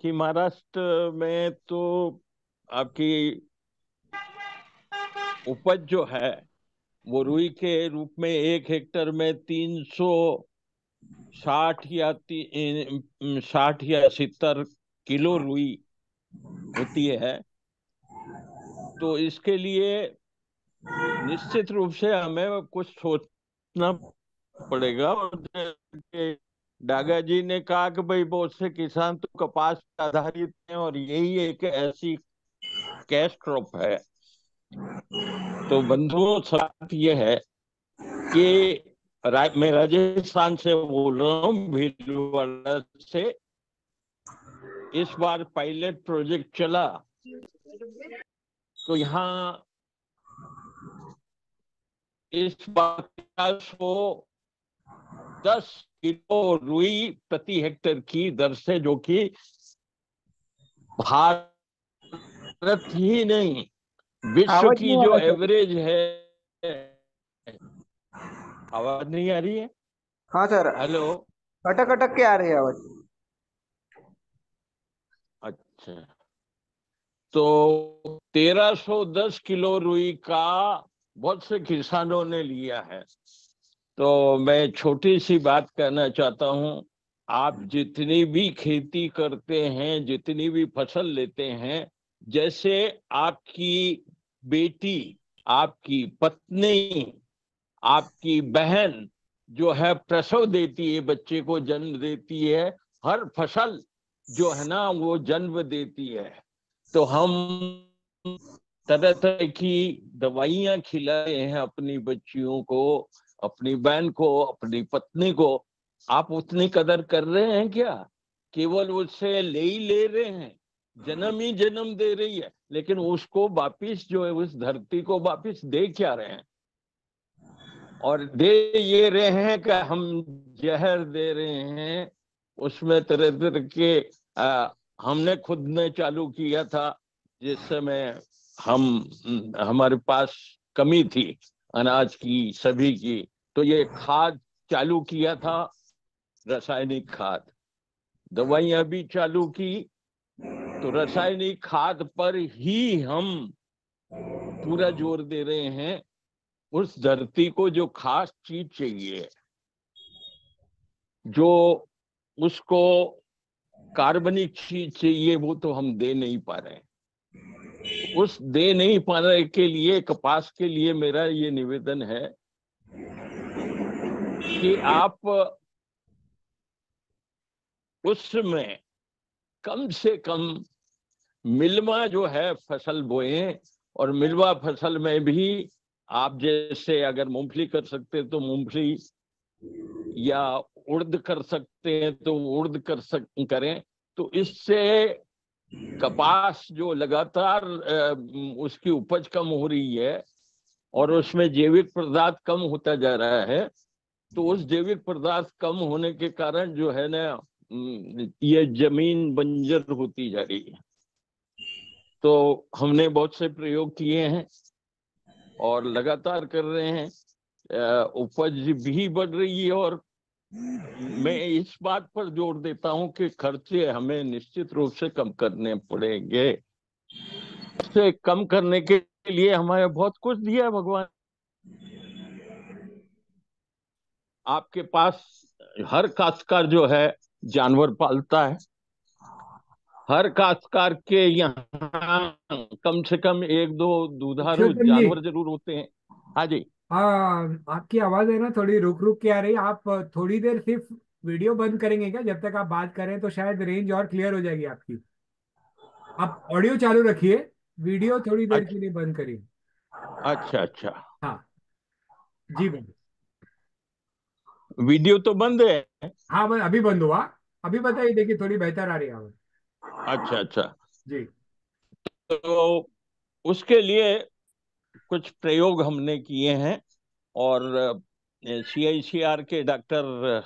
कि महाराष्ट्र में तो आपकी उपज जो है, वो रुई के रूप में एक हेक्टर में तीन सौ साठ या साठ या सत्तर किलो रुई होती है। तो इसके लिए निश्चित रूप से हमें कुछ सोचना पड़ेगा। और डागा जी ने कहा कि भाई बहुत से किसान तो कपास आधारित हैं और यही एक ऐसी कैश क्रॉप है। तो बंधुओं सलाह ये है कि मैं राजस्थान से बोल रहा हूँ भीलवाड़ा से। इस बार पायलट प्रोजेक्ट चला। तो यहाँ इस बार सौ दस किलो रुई प्रति हेक्टेयर की दर से जो कि भारत ही नहीं विश्व की जो एवरेज है आवाज़ नहीं आ रही है? हाँ सर। हेलो। अटक अटक के आ रही है आवाज़। अच्छा। तो 1310 किलो रुई का बहुत से किसानों ने लिया है। तो मैं छोटी सी बात कहना चाहता हूँ आप जितनी भी खेती करते हैं जितनी भी फ़सल लेते हैं जैसे आपकी बेटी आपकी पत्नी आपकी बहन जो है प्रसव देती है, बच्चे को जन्म देती है, हर फ़सल जो है ना वो जन्म देती है। तो हम तरह तरह की दवाइयाँ खिलाए हैं अपनी बच्चियों को, अपनी बहन को, अपनी पत्नी को। आप उतनी कदर कर रहे हैं क्या? केवल उससे ले ही ले रहे हैं, जन्म ही जन्म दे रही है, लेकिन उसको वापिस जो है, उस धरती को वापिस दे क्या रहे हैं? और दे ये रहे हैं कि हम जहर दे रहे हैं उसमें तरह तरह के आ, हमने खुद ने चालू किया था जिस समय हम हमारे पास कमी थी अनाज की सभी की। तो ये खाद चालू किया था रासायनिक खाद। दवाइयाँ भी चालू की तो रासायनिक खाद पर ही हम पूरा ज़ोर दे रहे हैं। उस धरती को जो खास चीज़ चाहिए, जो उसको कार्बनिक चीज़ चाहिए, वो तो हम दे नहीं पा रहे उस दे नहीं पाने के लिए, कपास के लिए मेरा ये निवेदन है कि आप उसमें कम से कम मिलवा जो है फ़सल बोए और मिलवा फ़सल में भी आप जैसे अगर मूंगफली कर सकते तो मूंगफली या उर्द कर सकते हैं तो उर्द कर सक, करें। तो इससे कपास जो लगातार उसकी उपज कम हो रही है और उसमें जैविक पदार्थ कम होता जा रहा है तो उस जैविक पदार्थ कम होने के कारण जो है ना ये ज़मीन बंजर होती जा रही है। तो हमने बहुत से प्रयोग किए हैं। और लगातार कर रहे हैं। उपज भी बढ़ रही है और मैं इस बात पर ज़ोर देता हूँ कि खर्चे हमें निश्चित रूप से कम करने पड़ेंगे। से कम करने के लिए हमारे बहुत कुछ दिया है भगवान। आपके पास हर काश्तकार जो है, जानवर पालता है। हर काश्तकार के यहाँ कम से कम एक दो दुधारू जानवर ज़रूर होते हैं। हाँ जी। हाँ आपकी आवाज़ है ना थोड़ी रुक रुक के आ रही आप थोड़ी देर सिर्फ़ वीडियो बंद करेंगे क्या? जब तक आप बात करें तो शायद रेंज और क्लियर हो जाएगी आपकी। आप ऑडियो चालू रखिए। वीडियो थोड़ी देर के लिए बंद करिए। अच्छा अच्छा। हाँ। जी बंद वीडियो तो बंद है। हाँ अभी बंद हुआ। अभी बताइए देखिए थोड़ी बेहतर आ रही है आवाज़। अच्छा अच्छा। जी। तो उसके लिए कुछ प्रयोग हमने किए हैं और सीआईसीआर के डॉक्टर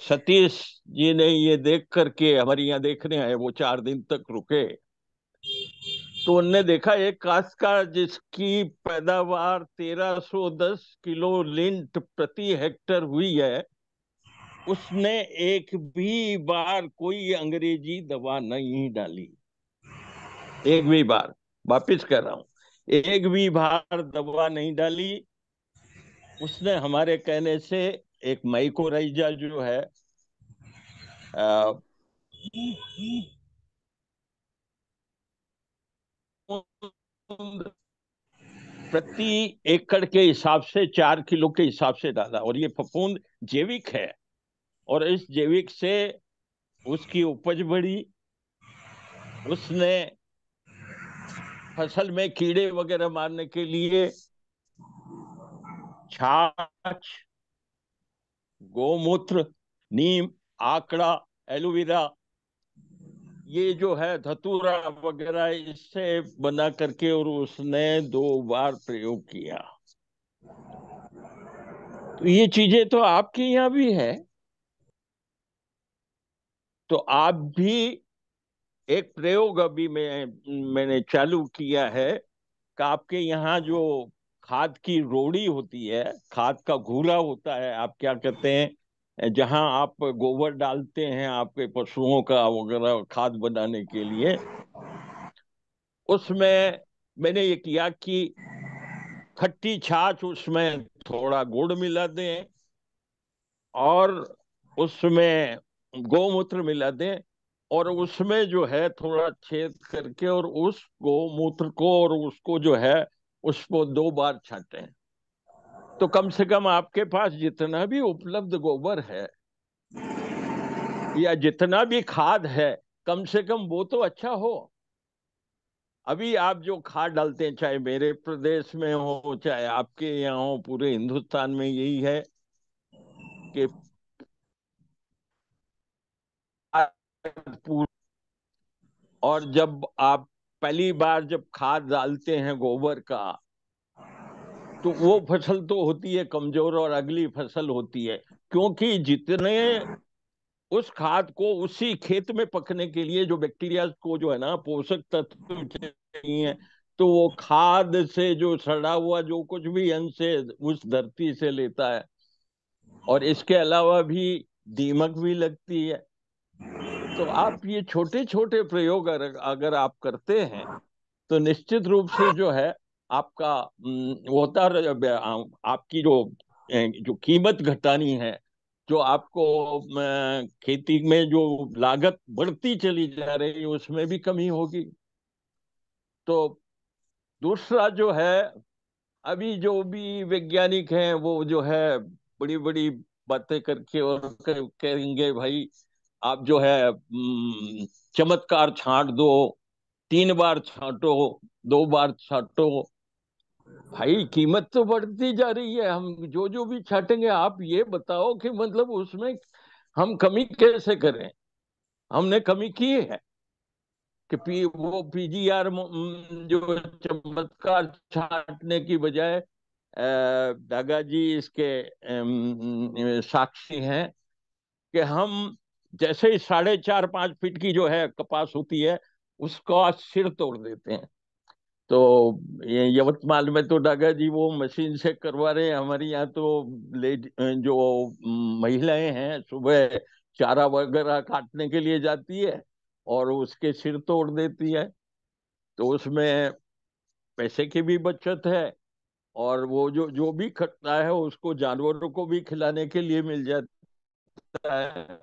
सतीश जी ने ये देख करके हमारे यहाँ देखने आए वो चार दिन तक रुके। तो उनने देखा एक काश का जिसकी पैदावार 1310 किलो लिंट प्रति हेक्टर हुई है उसने एक भी बार कोई अंग्रेज़ी दवा नहीं डाली। एक भी बार वापिस कर रहा हूँ। एक भी बार दवा नहीं डाली। उसने हमारे कहने से एक माइकोराइजा जो है आ, प्रति एकड़ के हिसाब से चार किलो के हिसाब से डाला और ये फफूंद जैविक है। और इस जैविक से उसकी उपज बढ़ी। उसने फ़सल में कीड़े वगैरह मारने के लिए छाछ, गोमूत्र, नीम, आकड़ा, एलोवेरा, ये जो है धतूरा वगैरह, इससे बना करके और उसने दो बार प्रयोग किया। तो ये चीज़ें तो आपके यहाँ भी है। तो आप भी एक प्रयोग अभी मैं, मैंने चालू किया है कि आपके यहाँ जो खाद की रोड़ी होती है, खाद का घूरा होता है, आप क्या कहते हैं, जहाँ आप गोबर डालते हैं आपके पशुओं का वगैरह खाद बनाने के लिए, उसमें मैंने ये किया कि खट्टी छाछ उसमें थोड़ा गुड़ मिला दें और उसमें गौमूत्र मिला दें और उसमें जो है थोड़ा छेद करके और उस गौमूत्र को और उसको जो है उसको दो बार छाटें तो कम से कम आपके पास जितना भी उपलब्ध गोबर है या जितना भी खाद है, कम से कम वो तो अच्छा हो। अभी आप जो खाद डालते हैं, चाहे मेरे प्रदेश में हो, चाहे आपके यहाँ हो, पूरे हिंदुस्तान में यही है कि और जब आप पहली बार जब खाद डालते हैं गोबर का तो वो फ़सल तो होती है कमज़ोर और अगली फ़सल होती है, क्योंकि जितने उस खाद को उसी खेत में पकने के लिए जो बैक्टीरिया को जो है ना, पोषक तत्व चाहिए तो वो खाद से जो सड़ा हुआ जो कुछ भी अंश है उस धरती से लेता है। और इसके अलावा भी दीमक भी लगती है। तो आप ये छोटे छोटे प्रयोग अगर, अगर आप करते हैं तो निश्चित रूप से जो है आपका होता आपकी जो जो कीमत घटानी है जो आपको खेती में जो लागत बढ़ती चली जा रही है उसमें भी कमी होगी। तो दूसरा जो है अभी जो भी वैज्ञानिक हैं वो जो है बड़ी बड़ी बातें करके और कहेंगे भाई आप जो है चमत्कार छांट दो, तीन बार छांटो, दो बार छांटो। भाई, कीमत तो बढ़ती जा रही है, हम जो जो भी छाटेंगे, आप ये बताओ कि मतलब उसमें हम कमी कैसे करें? हमने कमी की है कि पी, वो पीजीआर जो चमत्कार छाटने की बजाय दागा जी इसके साक्षी हैं कि हम जैसे ही साढ़े चार पाँच फीट की जो है कपास होती है, उसका सिर तोड़ देते हैं। तो यवतमाल में तो डागा जी वो मशीन से करवा रहे हैं। हमारे यहाँ तो ले जो महिलाएँ हैं, सुबह चारा वगैरह काटने के लिए जाती है और उसके सिर तोड़ देती है। तो उसमें पैसे की भी बचत है और वो जो जो भी खटता है, उसको जानवरों को भी खिलाने के लिए मिल जाता है।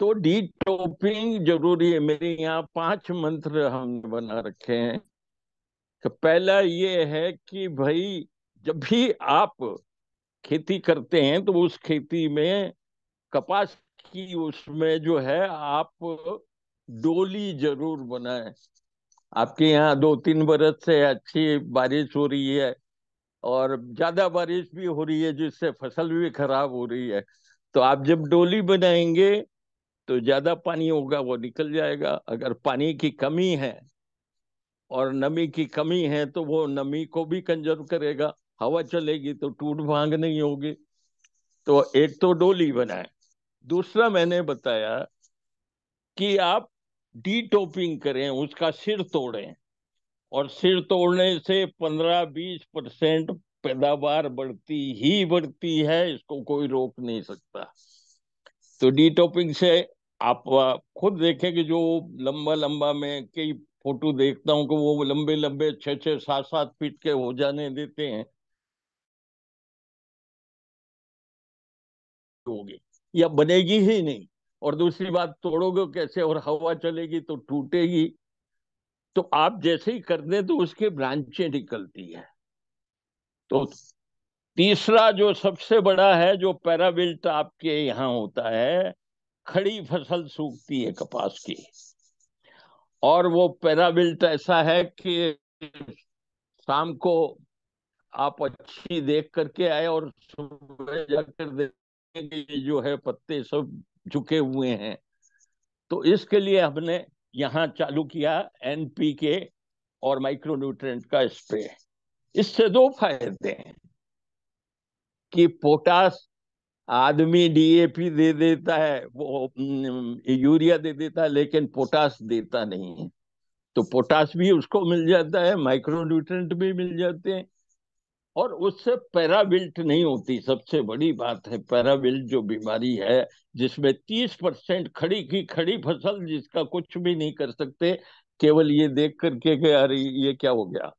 तो डी टोपिंग ज़रूरी है। मेरे यहाँ पाँच मंत्र हमने बना रखे हैं। तो पहला ये है कि भाई, जब भी आप खेती करते हैं तो उस खेती में कपास की उसमें जो है, आप डोली ज़रूर बनाए। आपके यहाँ दो तीन बरस से अच्छी बारिश हो रही है और ज़्यादा बारिश भी हो रही है, जिससे फ़सल भी खराब हो रही है। तो आप जब डोली बनाएँगे तो ज़्यादा पानी होगा, वो निकल जाएगा। अगर पानी की कमी है और नमी की कमी है तो वो नमी को भी कंजर्व करेगा। हवा चलेगी तो टूट भाँग नहीं होगी। तो एक तो डोली बनाए। दूसरा मैंने बताया कि आप डी टोपिंग करें, उसका सिर तोड़ें और सिर तोड़ने से 15-20 परसेंट पैदावार बढ़ती ही बढ़ती है, इसको कोई रोक नहीं सकता। तो डी टोपिंग से आप खुद देखें कि जो लंबा लंबा में कई फ़ोटो देखता हूँ कि वो लंबे लंबे छह छह, सात सात फीट के हो जाने देते हैं। या बनेगी ही नहीं। और दूसरी बात, तोड़ोगे कैसे और हवा चलेगी तो टूटेगी। तो आप जैसे ही कर दें तो उसके ब्रांचें निकलती है। तो तीसरा जो सबसे बड़ा है, जो पैराबिल्ट आपके यहाँ होता है खड़ी फ़सल सूखती है कपास की। और वो पैराबिल्ट ऐसा है कि शाम को आप अच्छी देख करके आए और सुबह जाकर देखेंगे जो है पत्ते सब झुके हुए हैं। तो इसके लिए हमने यहाँ चालू किया एनपीके और माइक्रोन्यूट्रेंट का स्प्रे इससे दो फ़ायदे हैं कि पोटास आदमी डीएपी दे देता है, वो यूरिया दे देता है, लेकिन पोटास देता नहीं है। तो पोटास भी उसको मिल जाता है माइक्रोन्यूट्रेंट भी मिल जाते हैं, और उससे पैराबिल्ट नहीं होती। सबसे बड़ी बात है, पैराबिल्ट जो बीमारी है, जिसमें तीस परसेंट खड़ी की खड़ी फ़सल जिसका कुछ भी नहीं कर सकते, केवल ये देख करके अरे, ये क्या हो गया?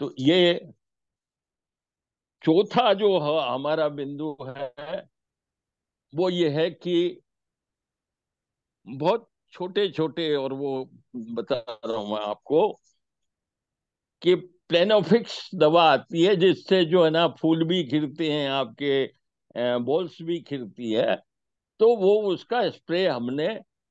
तो ये चौथा जो हमारा बिंदु है, वो ये है कि बहुत छोटे छोटे और वो बता रहा हूँ मैं आपको, कि प्लेनोफिक्स दवा आती है, जिससे जो है ना, फूल भी खिलते हैं, आपके बॉल्स भी खिलती है तो वो उसका स्प्रे हमने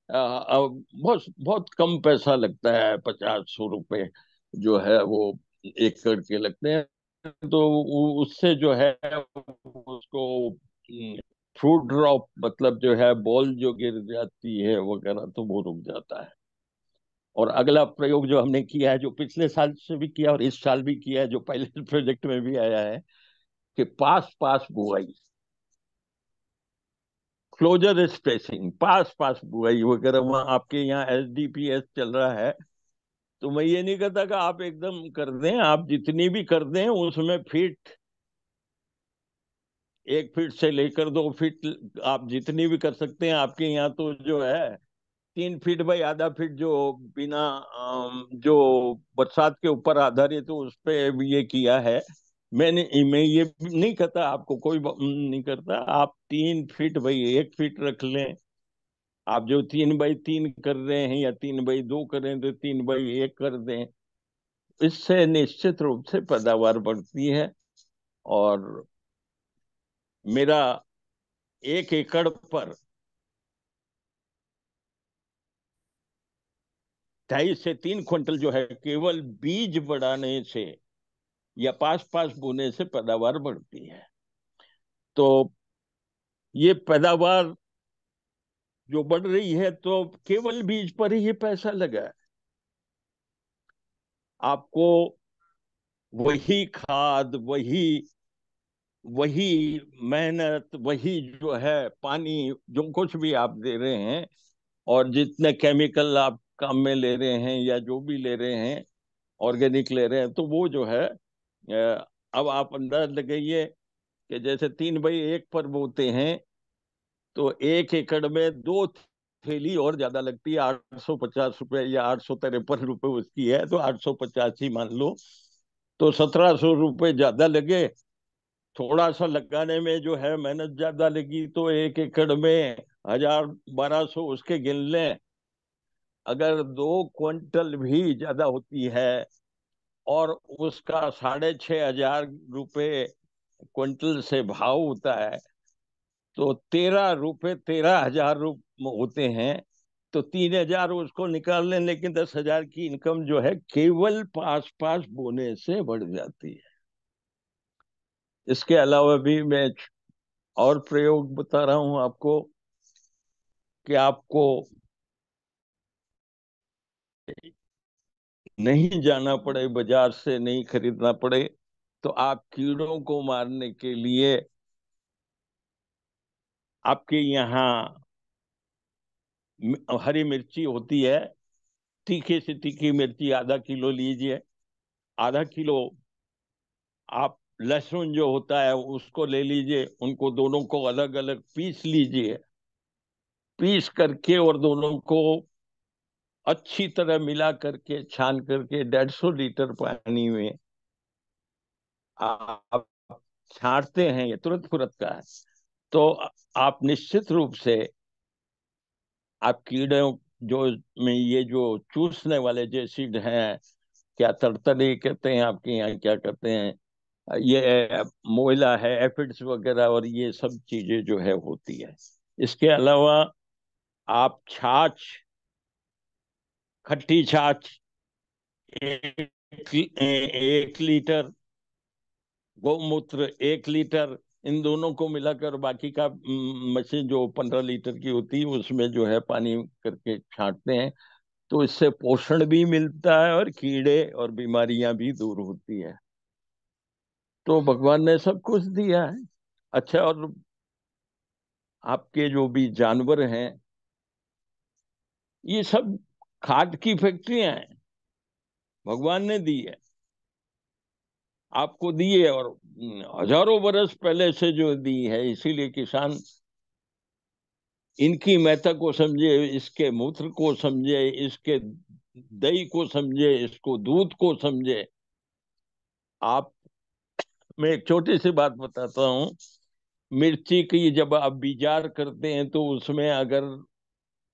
बहुत बहुत कम पैसा लगता है, पचास सौ रुपये जो है, वो एक करके लगते हैं। तो उससे जो है, उसको फ्रूट ड्रॉप मतलब जो है बॉल जो गिर जाती है वगैरह तो वो रुक जाता है। और अगला प्रयोग जो हमने किया है, जो पिछले साल से भी किया और इस साल भी किया है, जो पहले प्रोजेक्ट में भी आया है, कि पास पास बुआई। क्लोजर स्पेसिंग पास पास बुआई वगैरह, वहाँ आपके यहाँ एस डी पी एस चल रहा है तो मैं ये नहीं कहता कि आप एकदम कर दें, आप जितनी भी कर दें, उसमें फीट, एक फीट से लेकर दो फीट आप जितनी भी कर सकते हैं, आपके यहाँ तो जो है, तीन फीट बाई आधा फीट जो बिना जो बरसात के ऊपर आधारित तो उस पर ये किया है। मैंने, मैं ये नहीं कहता, आपको कोई नहीं करता, आप तीन फीट भाई एक फीट रख लें। आप जो तीन बाई तीन कर रहे हैं या तीन बाई दो कर रहे हैं तो तीन बाई एक कर दें। इससे निश्चित रूप से पैदावार बढ़ती है और मेरा एक एकड़ पर ढाई से तीन क्विंटल जो है, केवल बीज बढ़ाने से या पास पास बोने से पैदावार बढ़ती है। तो ये पैदावार जो बढ़ रही है तो केवल बीज पर ही पैसा लगा आपको वही खाद, वही वही मेहनत, वही जो है पानी, जो कुछ भी आप दे रहे हैं और जितने केमिकल आप काम में ले रहे हैं या जो भी ले रहे हैं, ऑर्गेनिक ले रहे हैं तो वो जो है अब आप अंदाज लगाइए कि जैसे तीन बाई एक पर बोते हैं तो एक एकड़ में दो थैली और ज़्यादा लगती है, आठ सौ पचास रुपए या आठ सौ तिरपन रुपए उसकी है तो आठ सौ पचास ही मान लो। तो सत्रह सौ रुपये ज़्यादा लगे थोड़ा सा लगाने में जो है मेहनत ज़्यादा लगी तो एक एकड़ में हज़ार बारह सौ उसके गिन लें। अगर दो क्विंटल भी ज़्यादा होती है और उसका साढ़े छह हज़ार रुपये क्विंटल से भाव होता है तो तेरह रुपए तेरह हज़ार रूप होते हैं तो तीन हज़ार उसको निकाल लें लेकिन दस हज़ार की इनकम जो है केवल पास पास बोने से बढ़ जाती है। इसके अलावा भी मैं और प्रयोग बता रहा हूँ आपको कि आपको नहीं जाना पड़े, बाज़ार से नहीं खरीदना पड़े तो आप कीड़ों को मारने के लिए आपके यहाँ हरी मिर्ची होती है, तीखे से तीखी मिर्ची आधा किलो लीजिए। आधा किलो आप लहसुन जो होता है उसको ले लीजिए, उनको दोनों को अलग अलग पीस लीजिए। पीस करके और दोनों को अच्छी तरह मिला करके, छान करके डेढ़ सौ लीटर पानी में आप छाटते हैं, ये तुरंत फुरत का है। तो आप निश्चित रूप से आप कीड़ों जो में ये जो चूसने वाले जेसिड हैं क्या तरतरी कहते हैं आपके यहाँ क्या कहते हैं? ये मोइला है एफिड्स वगैरह और ये सब चीज़ें जो है होती है। इसके अलावा आप छाछ खट्टी छाछ एक, एक लीटर गौमूत्र एक लीटर इन दोनों को मिलाकर बाकी का मशीन जो पंद्रह लीटर की होती है, उसमें जो है पानी करके छांटते हैं। तो इससे पोषण भी मिलता है और कीड़े और बीमारियाँ भी दूर होती है। तो भगवान ने सब कुछ दिया है। अच्छा और आपके जो भी जानवर हैं, ये सब खाद की फैक्ट्रियाँ हैं। भगवान ने दी है। आपको दिए और हज़ारों बरस पहले से जो दी है, इसीलिए किसान इनकी मेहता को समझे, इसके मूत्र को समझे, इसके दही को समझे, इसको दूध को समझे। आप, मैं एक छोटी सी बात बताता हूँ। मिर्ची की जब आप बीजार करते हैं तो उसमें अगर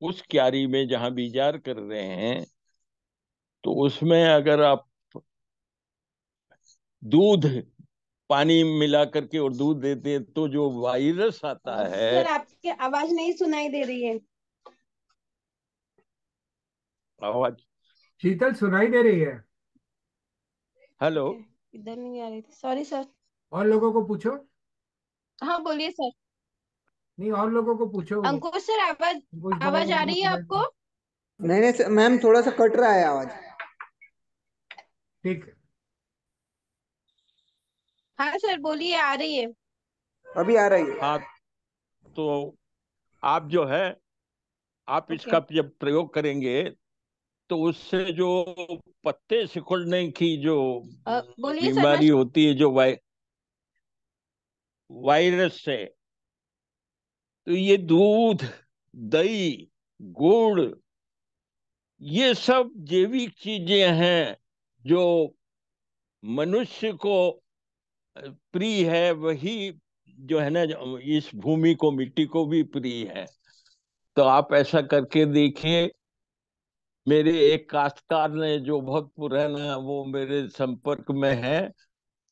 उस क्यारी में जहाँ बीजार कर रहे हैं तो उसमें अगर आप दूध पानी मिला करके और दूध देते हैं तो जो वायरस आता है सर आपकी आवाज़ नहीं सुनाई दे रही है। आवाज़ शीतल सुनाई दे रही है। हेलो। इधर नहीं आ रही थी। सॉरी सर और लोगों को पूछो। हाँ बोलिए सर नहीं और लोगों को पूछो। अंकुश सर आवाज़ आवाज़ आ रही है आपको? नहीं नहीं मैम थोड़ा सा कट रहा है आवाज़। ठीक है। हाँ सर बोलिए आ रही है। अभी आ रही है। हाँ तो आप जो है आप इसका जब प्रयोग करेंगे तो उससे जो पत्ते सिकुड़ने की जो बीमारी होती है जो वाय वायरस से तो ये दूध दही गुड़ ये सब जैविक चीज़ें हैं जो मनुष्य को प्रिय है वही जो है ना इस भूमि को, मिट्टी को भी प्रिय है। तो आप ऐसा करके देखिए, मेरे एक काश्तकार ने, जो भक्तपुर है ना, वो मेरे संपर्क में है।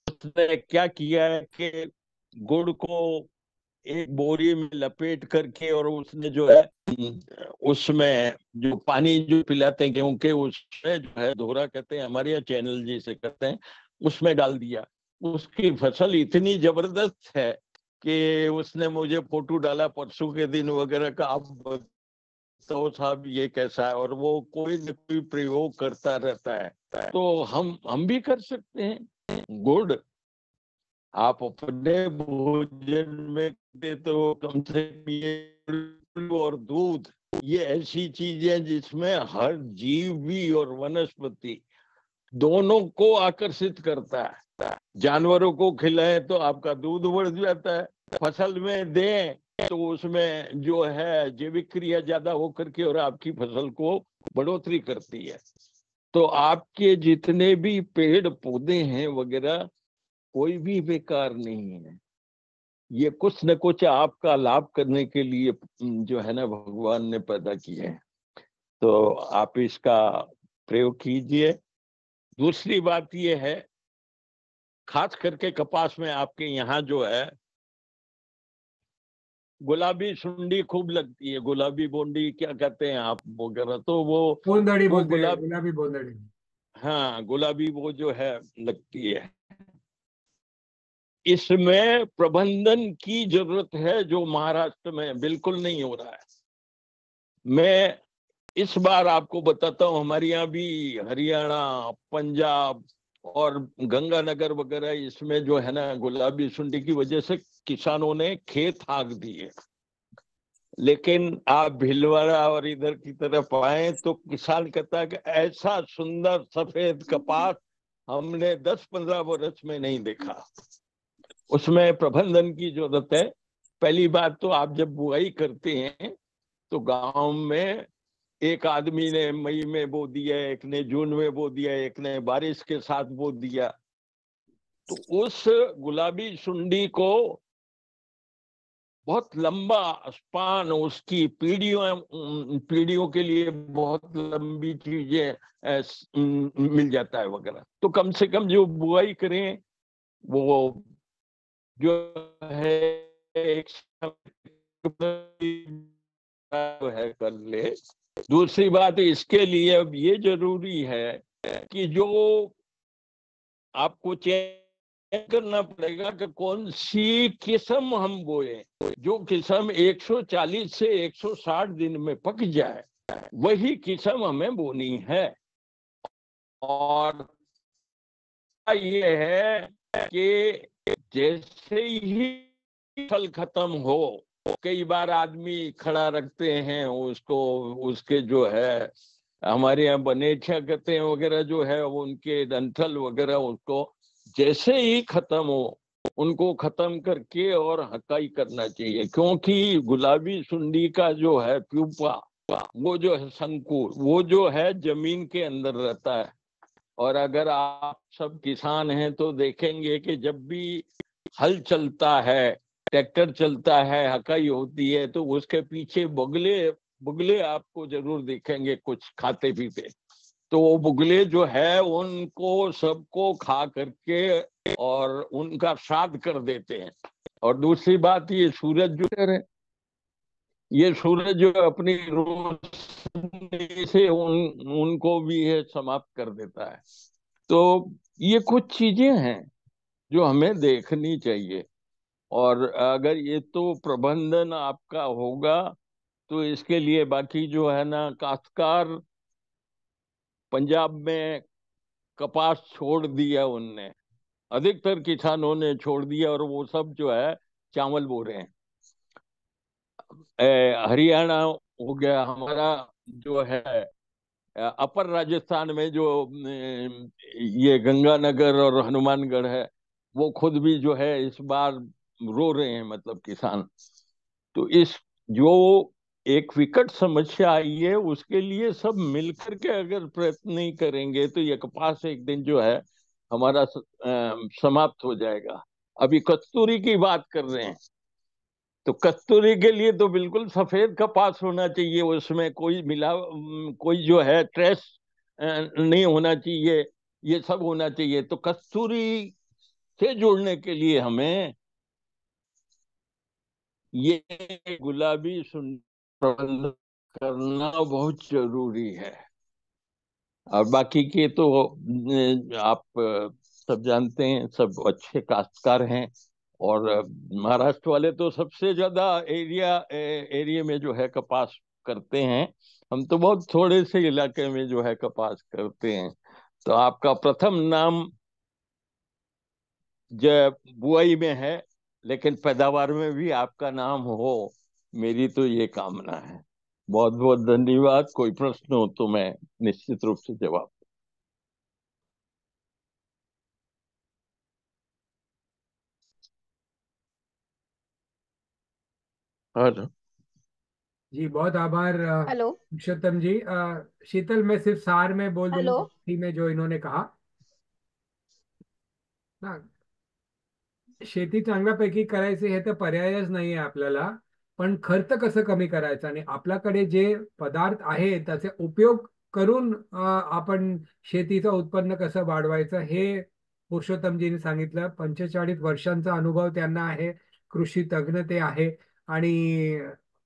उसने क्या किया है कि गुड़ को एक बोरी में लपेट करके और उसने जो है, उसमें जो पानी जो पिलाते हैं गेहूँ के, उसमें जो है धोरा कहते हैं, हमारे यहाँ चैनल जिसे कहते हैं, उसमें डाल दिया। उसकी फ़सल इतनी ज़बरदस्त है कि उसने मुझे फ़ोटो डाला परसों के दिन वगैरह का। आप बताओ साहब ये कैसा है? और वो कोई न कोई प्रयोग करता रहता है। तो हम हम भी कर सकते हैं। गुड़। आप अपने भोजन में दे तो कम से कम ये और दूध, ये ऐसी चीज़ें जिसमें हर जीव भी और वनस्पति दोनों को आकर्षित करता है। जानवरों को खिलाएँ तो आपका दूध बढ़ जाता है। फ़सल में दें तो उसमें जो है जैविक क्रिया ज़्यादा होकर के और आपकी फ़सल को बढ़ोतरी करती है। तो आपके जितने भी पेड़ पौधे हैं वगैरह, कोई भी बेकार नहीं है। ये कुछ न कुछ आपका लाभ करने के लिए जो है ना, भगवान ने पैदा किए हैं। तो आप इसका प्रयोग कीजिए। दूसरी बात ये है खास करके कपास में आपके यहाँ जो है गुलाबी सुंडी खूब लगती है। गुलाबी बोंडी क्या कहते हैं आप वगैरह? तो वो बोंदड़ी वो गुलाबी बोंदड़ी। हाँ गुलाबी वो जो है लगती है। इसमें प्रबंधन की ज़रूरत है जो महाराष्ट्र में बिल्कुल नहीं हो रहा है। मैं इस बार आपको बताता हूँ हमारे यहाँ भी हरियाणा पंजाब और गंगानगर वगैरह इसमें जो है ना गुलाबी सुंडी की वजह से किसानों ने खेत हाँक दिए। लेकिन आप भिलवाड़ा और इधर की तरफ़ आए तो किसान कहता है कि ऐसा सुंदर सफ़ेद कपास हमने 10-15 वर्ष में नहीं देखा। उसमें प्रबंधन की ज़रूरत है। पहली बात तो आप जब बुआई करते हैं तो गाँव में एक आदमी ने मई में बो दिया, एक ने जून में बो दिया, एक ने बारिश के साथ बो दिया। तो उस गुलाबी सुंडी को बहुत लंबा स्पान, उसकी पीढ़ियों पीढ़ियों के लिए बहुत लंबी चीज़ें मिल जाता है वगैरह। तो कम से कम जो बुआई करें, वो, जो है, एक है कर ले। दूसरी बात इसके लिए अब ये ज़रूरी है कि जो आपको चयन करना पड़ेगा कि कौन सी किस्म हम बोए, जो किस्म 140 से 160 दिन में पक जाए, वही किस्म हमें बोनी है। और ये है कि जैसे ही फल खत्म हो कई बार आदमी खड़ा रखते हैं उसको, उसके जो है, हमारे यहाँ बनेठिया हैं वगैरह जो है, वो उनके डंठल वगैरह उसको जैसे ही खत्म हो, उनको खत्म करके और हकाई करना चाहिए। क्योंकि गुलाबी सुंडी का जो है, प्यूपा, वो जो है संकुल, वो जो है ज़मीन के अंदर रहता है। और अगर आप सब किसान हैं तो देखेंगे कि जब भी हल चलता है ट्रैक्टर चलता है, हकाई होती है तो उसके पीछे बुगले बुगले आपको ज़रूर दिखेंगे कुछ खाते पीते। तो वो बुगले जो है, उनको, सबको खा करके और उनका श्राद्ध कर देते हैं। और दूसरी बात, ये सूरज जो है, ये सूरज जो अपनी रोशनी से उन, उनको भी है समाप्त कर देता है। तो ये कुछ चीज़ें हैं जो हमें देखनी चाहिए। और अगर ये तो प्रबंधन आपका होगा तो इसके लिए बाकी जो है ना, काश्तकार पंजाब में कपास छोड़ दिया उनने। अधिकतर किसानों ने छोड़ दिया और वो सब जो है, चावल बो रहे हैं। हरियाणा हो गया, हमारा जो है अपर राजस्थान में जो ये गंगानगर और हनुमानगढ़ है, वो खुद भी जो है इस बार रो रहे हैं मतलब किसान। तो इस, जो एक विकट समस्या आई है, उसके लिए सब मिलकर के अगर प्रयत्न नहीं करेंगे तो ये कपास एक दिन जो है, हमारा समाप्त हो जाएगा। अभी कस्तूरी की बात कर रहे हैं। तो कस्तूरी के लिए तो बिल्कुल सफ़ेद कपास होना चाहिए, उसमें कोई मिला कोई जो है ट्रेस नहीं होना चाहिए, ये सब होना चाहिए। तो कस्तूरी से जोड़ने के लिए हमें ये गुलाबी प्रबंध करना बहुत ज़रूरी है। और बाकी के तो आप, सब जानते हैं, सब अच्छे काश्तकार हैं और महाराष्ट्र वाले तो सबसे ज़्यादा एरिया एरिया में जो है कपास करते हैं। हम तो बहुत थोड़े से इलाके में जो है कपास करते हैं। तो आपका प्रथम नाम जय बुआई में है लेकिन पैदावार में भी आपका नाम हो मेरी तो ये कामना है। बहुत बहुत धन्यवाद। कोई प्रश्न हो तो मैं निश्चित रूप से जवाब हेलो। जी बहुत आभार हेलो। पुरुषोत्तम जी। शीतल मैं सिर्फ़ सार में बोल दूँगा में जो इन्होंने कहा। ना शेती चांगल्यापैकी करायची हे तर पर्यायच नाही आहे आपल्याला पण खर्च कसं कमी करायचा? आणि आपल्याकडे जे पदार्थ आहे त्याचे उपयोग करून आपण शेतीचं उत्पन्न कसं वाढवायचं हे पुरुषोत्तमजींनी सांगितलं. पंचेचाळीस वर्षांचा अनुभव त्यांना आहे. कृषी तज्ज्ञ ते आहे. आणि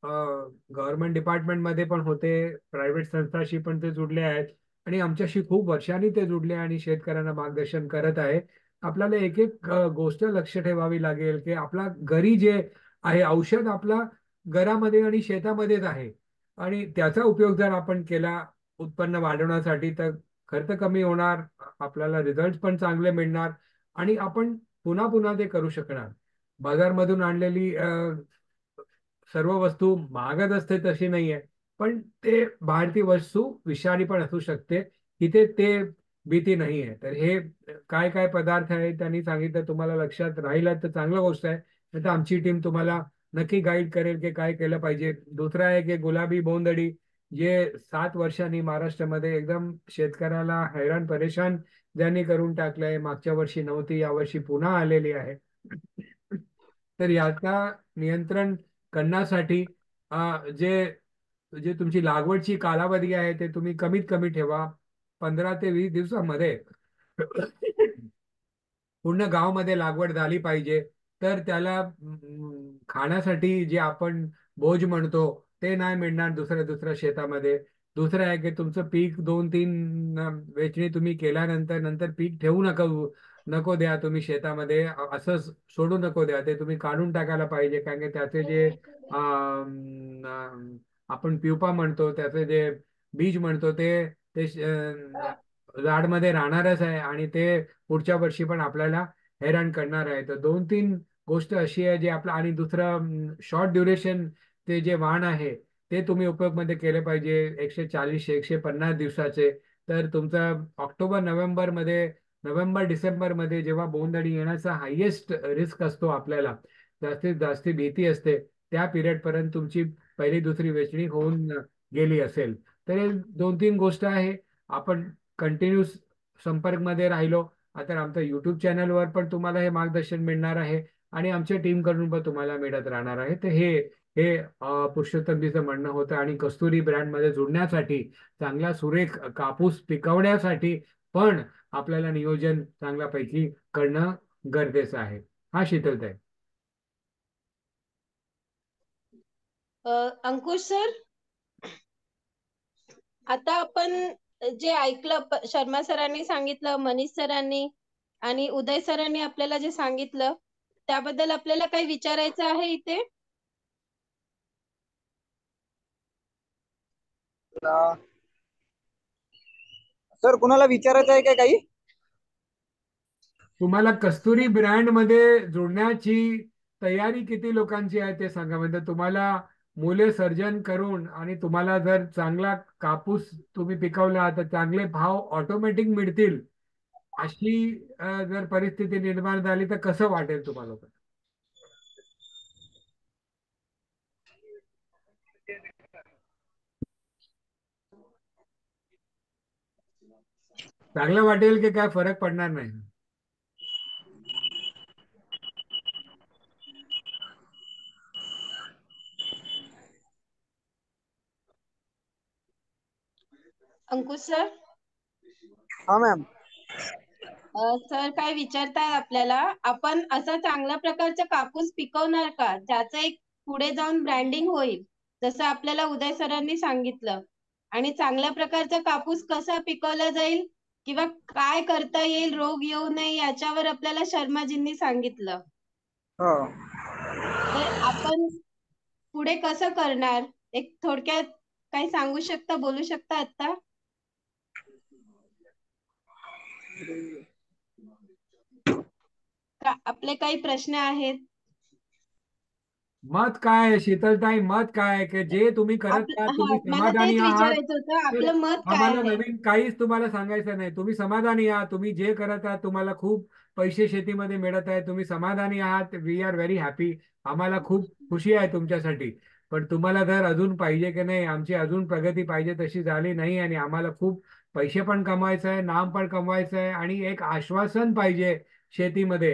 गव्हर्नमेंट डिपार्टमेंटमध्ये पण होते. प्रायव्हेट संस्थाशी पण ते जुडले आहेत. आणि आमच्याशी खूप वर्षांनी ते जुडले आणि शेतकऱ्यांना मार्गदर्शन करत आहे. आपल्याला एक एक गोष्ट लक्ष ठेवावी लागेल की आपला घरी जे आहे औषध आपला घरामध्ये आणि शेतामध्येच आहे. आणि त्याचा उपयोग जर आपण केला उत्पन्न वाढवण्यासाठी तर खर्च कमी होणार आपल्याला रिझल्ट पण चांगले मिळणार आणि आपण पुन्हा पुन्हा ते करू शकणार. बाजारमधून आणलेली सर्व वस्तू महागच असते तशी नाहीये. पण ते भारतीय वस्तू विषारी पण असू शकते. इथे ते भीती नाही आहे. तर हे काय काय पदार्थ आहे त्यांनी सांगितलं तुम्हाला लक्षात राहिला तर चांगलं गोष्ट आहे. नाही तर आमची टीम तुम्हाला नक्की गाईड करेल की काय केलं पाहिजे. दुसरं आहे की गुलाबी बोंदडी जे सात वर्षांनी महाराष्ट्रामध्ये एकदम शेतकऱ्याला हैराण परेशान ज्यांनी करून टाकलंय मागच्या वर्षी नव्हती यावर्षी पुन्हा आलेली आहे. तर याचा नियंत्रण करण्यासाठी जे जे तुमची लागवडची कालावधी आहे ते तुम्ही कमीत कमी ठेवा. पंधरा ते वीस दिवसामध्ये पूर्ण गावामध्ये लागवड झाली पाहिजे. तर त्याला खाण्यासाठी जे आपण भोज म्हणतो ते नाही मिळणार दुसऱ्या दुसऱ्या शेतामध्ये. दुसरं आहे की तुमचं पीक दोन तीन वेचणी तुम्ही केल्यानंतर नंतर पीक ठेवू नका नको द्या तुम्ही शेतामध्ये. असं सोडू नको द्या ते तुम्ही काढून टाकायला पाहिजे. कारण की त्याचे जे आपण प्युपा म्हणतो त्याचे जे बीज म्हणतो ते ते श- मध्ये राहणारच आहे आणि ते पुढच्या वर्षी पण आपल्याला हैराण करणार आहे. तर दोन तीन गोष्ट अशी आहे जे आपलं आणि दुसरं शॉर्ट ड्युरेशन ते जे वाण आहे ते तुम्ही उपयोगमध्ये केले पाहिजे. एकशे चाळीस एकशे पन्नास दिवसाचे. तर तुमचा ऑक्टोबर नोव्हेंबरमध्ये नोव्हेंबर डिसेंबरमध्ये जेव्हा बोंदडी येण्याचा हायेस्ट रिस्क असतो आपल्याला जास्तीत जास्त भीती असते त्या पिरियड पर्यंत तुमची पहिली दुसरी वेचणी होऊन गेली असेल. तर हे दोन तीन गोष्ट आहे. आपण कंटिन्यूस संपर्कमध्ये राहिलो. आता आमच्या युट्यूब चॅनलवर पण तुम्हाला हे मार्गदर्शन मिळणार आहे. आणि आमच्या टीमकडून पण तुम्हाला मिळत राहणार आहे. तर हे हे पुरुषोत्तमजीचं म्हणणं होतं. आणि कस्तुरी ब्रँडमध्ये जुडण्यासाठी चांगला सुरेख कापूस पिकवण्यासाठी पण आपल्याला नियोजन चांगल्यापैकी करणं गरजेचं आहे. हा शीतलताई. अंकुश सर? आता आपण जे ऐकलं शर्मा सरांनी सांगितलं मनीष सरांनी आणि उदय सरांनी आपल्याला जे सांगितलं त्याबद्दल आपल्याला काही विचारायचं आहे इथे? सर कुणाला विचारायचं आहे का काही? तुम्हाला कस्तुरी ब्रँडमध्ये जोडण्याची तयारी किती लोकांची आहे ते सांगा. म्हणजे तुम्हाला मुले सर्जन करून आणि तुम्हाला जर चांगला कापूस तुम्ही पिकवला तर चांगले भाव ऑटोमॅटिक मिळतील. अशी जर परिस्थिती निर्माण झाली तर कसं वाटेल तुम्हाला? चांगलं वाटेल की काय फरक पडणार नाही? अंकुश सर? हा मॅम. सर काय विचारताय आपल्याला? आपण असा चांगल्या प्रकारचा कापूस पिकवणार का? ज्याचं एक पुढे जाऊन ब्रँडिंग होईल जसं आपल्याला उदय सरांनी सांगितलं. आणि चांगल्या प्रकारचा कापूस कसा पिकवला जाईल? किंवा काय करता येईल? रोग येऊ नये याच्यावर आपल्याला शर्माजींनी सांगितलं. हो. तर आपण पुढे कसं करणार? एक थोडक्यात काही सांगू शकता बोलू शकता आता का आपले काही प्रश्न आहेत? मत काय शीतलताई? मत काय की जे तुम्ही करत आहात हा, तुम्ही समाधानी आहात. आम्हाला नवीन काहीच तुम्हाला सांगायचं नाही. तुम्ही समाधानी आहात तुम्ही जे करत आहात तुम्हाला खूप पैसे शेतीमध्ये मिळत आहे तुम्ही समाधानी आहात. वी आर व्हेरी हॅपी आम्हाला खूप खुशी आहे तुमच्यासाठी. पण तुम्हाला जर अजून पाहिजे की नाही आमची अजून प्रगती पाहिजे तशी झाली नाही आणि आम्हाला खूप पैसे पण कमवायचं आहे नाम पण कमवायचं आहे आणि एक आश्वासन पाहिजे शेतीमध्ये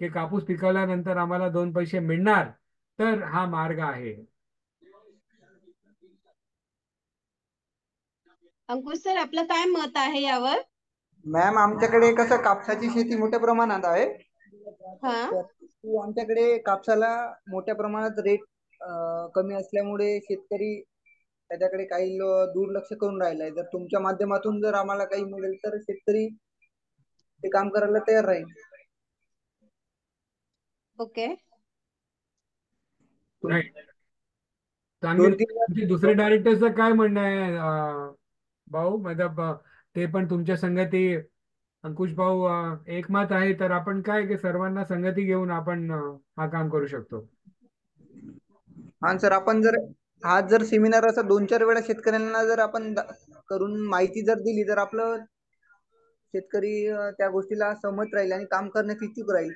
की कापूस पिकवल्यानंतर आम्हाला दोन पैसे मिळणार तर हा मार्ग आहे. अंकुश सर आपलं काय मत आहे यावर? मॅम आमच्याकडे कसं कापसाची शेती मोठ्या प्रमाणात आहे. हा. तर ती आमच्याकडे कापसाला मोठ्या प्रमाणात रेट कमी असल्यामुळे शेतकरी त्याच्याकडे काही दुर्लक्ष करून राहिलाय. जर तुमच्या माध्यमातून जर आम्हाला काही मिळेल तर शेतकरी ते काम करायला तयार राहील. ओके. दुसरे डायरेक्टरचं काय म्हणणं आहे भाऊ? मतलब अं, ते पण तुमच्या संगती अंकुश भाऊ एकमत आहे. तर आपण काय की सर्वांना संगती घेऊन आपण हा काम करू शकतो. हा सर आपण जर आज जर सेमिनार असा दोन चार वेळा शेतकऱ्यांना जर आपण करून माहिती जर दिली तर आपलं शेतकरी त्या गोष्टीला सहमत राहील आणि काम करण्यास इच्छुक राहील.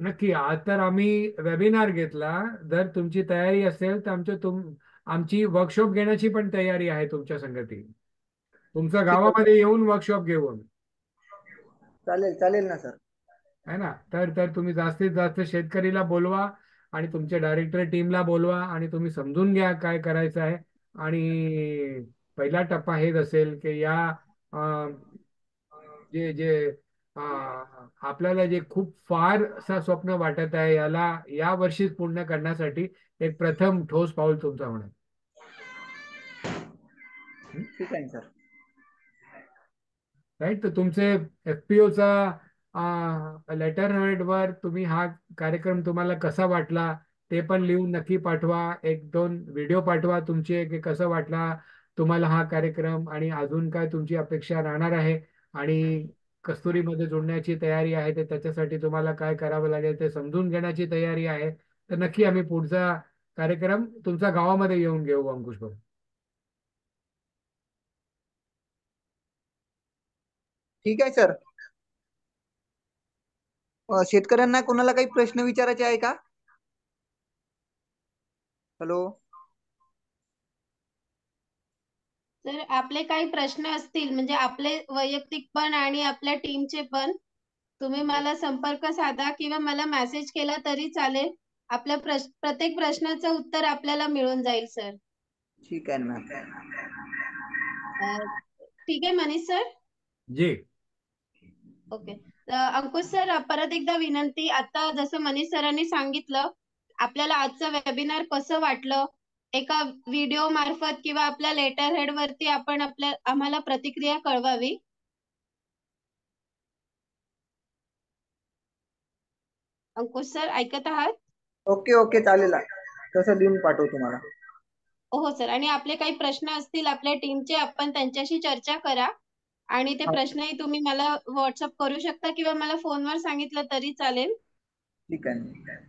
नक्की. आज तर आम्ही वेबिनार घेतला. जर तुमची तयारी असेल तर आमच्या तुम आमची वर्कशॉप घेण्याची पण तयारी आहे तुमच्या संगती. तुमच्या गावामध्ये येऊन वर्कशॉप घेऊ आम्ही चालेल चालेल ना सर. है ना? तर तर तुम्ही जास्तीत जास्त शेतकरीला बोलवा. आणि तुमच्या डायरेक्टर टीमला बोलवा आणि तुम्ही समजून घ्या काय करायचं आहे. आणि पहिला टप्पा हेच असेल की या जे जे आपल्याला जे खूप फार असं स्वप्न वाटत आहे याला या वर्षीच पूर्ण करण्यासाठी एक प्रथम ठोस पाऊल तुमचं होणार ठीक आहे सर. राईट तर तुमचे एफपीओचा लेटर वर तुम्ही हा कार्यक्रम तुम्हाला कसा वाटला ते पण लिहून नक्की पाठवा. एक दोन व्हिडिओ पाठवा तुमचे की कसं वाटला तुम्हाला हा कार्यक्रम आणि अजून काय तुमची अपेक्षा राहणार आहे आणि कस्तुरीमध्ये जोडण्याची तयारी आहे ते त्याच्यासाठी तुम्हाला काय करावं लागेल ते समजून घेण्याची तयारी आहे. तर नक्की आम्ही पुढचा कार्यक्रम तुमच्या गावामध्ये येऊन घेऊ अंकुश भाऊ. ठीक आहे सर. शेतकऱ्यांना कोणाला काही प्रश्न विचारायचे आहे का? हॅलो? तर आपले काही प्रश्न असतील म्हणजे आपले वैयक्तिक पण आणि आपल्या टीमचे पण तुम्ही मला संपर्क साधा किंवा मला मेसेज केला तरी चालेल. आपल्या प्रश प्रत्येक प्रश्नाचं उत्तर आपल्याला मिळून जाईल सर. ठीक आहे ना मॅम ठीक आहे मनीष सर? जी. ओके. अंकुश सर परत एकदा विनंती. आता जसं मनीष सरांनी सांगितलं आपल्याला आजचं वेबिनार कसं वाटलं? एका व्हिडिओ मार्फत किंवा आपल्या लेटर हेड वरती आपण आपल्या आम्हाला प्रतिक्रिया कळवावी. अंकुश सर ऐकत आहात? ओके ओके चालेल. तसं लिहून पाठवतो तुम्हाला. हो सर. आणि आपले काही प्रश्न असतील आपल्या टीमचे आपण त्यांच्याशी चर्चा करा. आणि ते हा. प्रश्नही तुम्ही मला व्हॉट्सअप करू शकता किंवा मला फोनवर सांगितलं तरी चालेल. ठीक आहे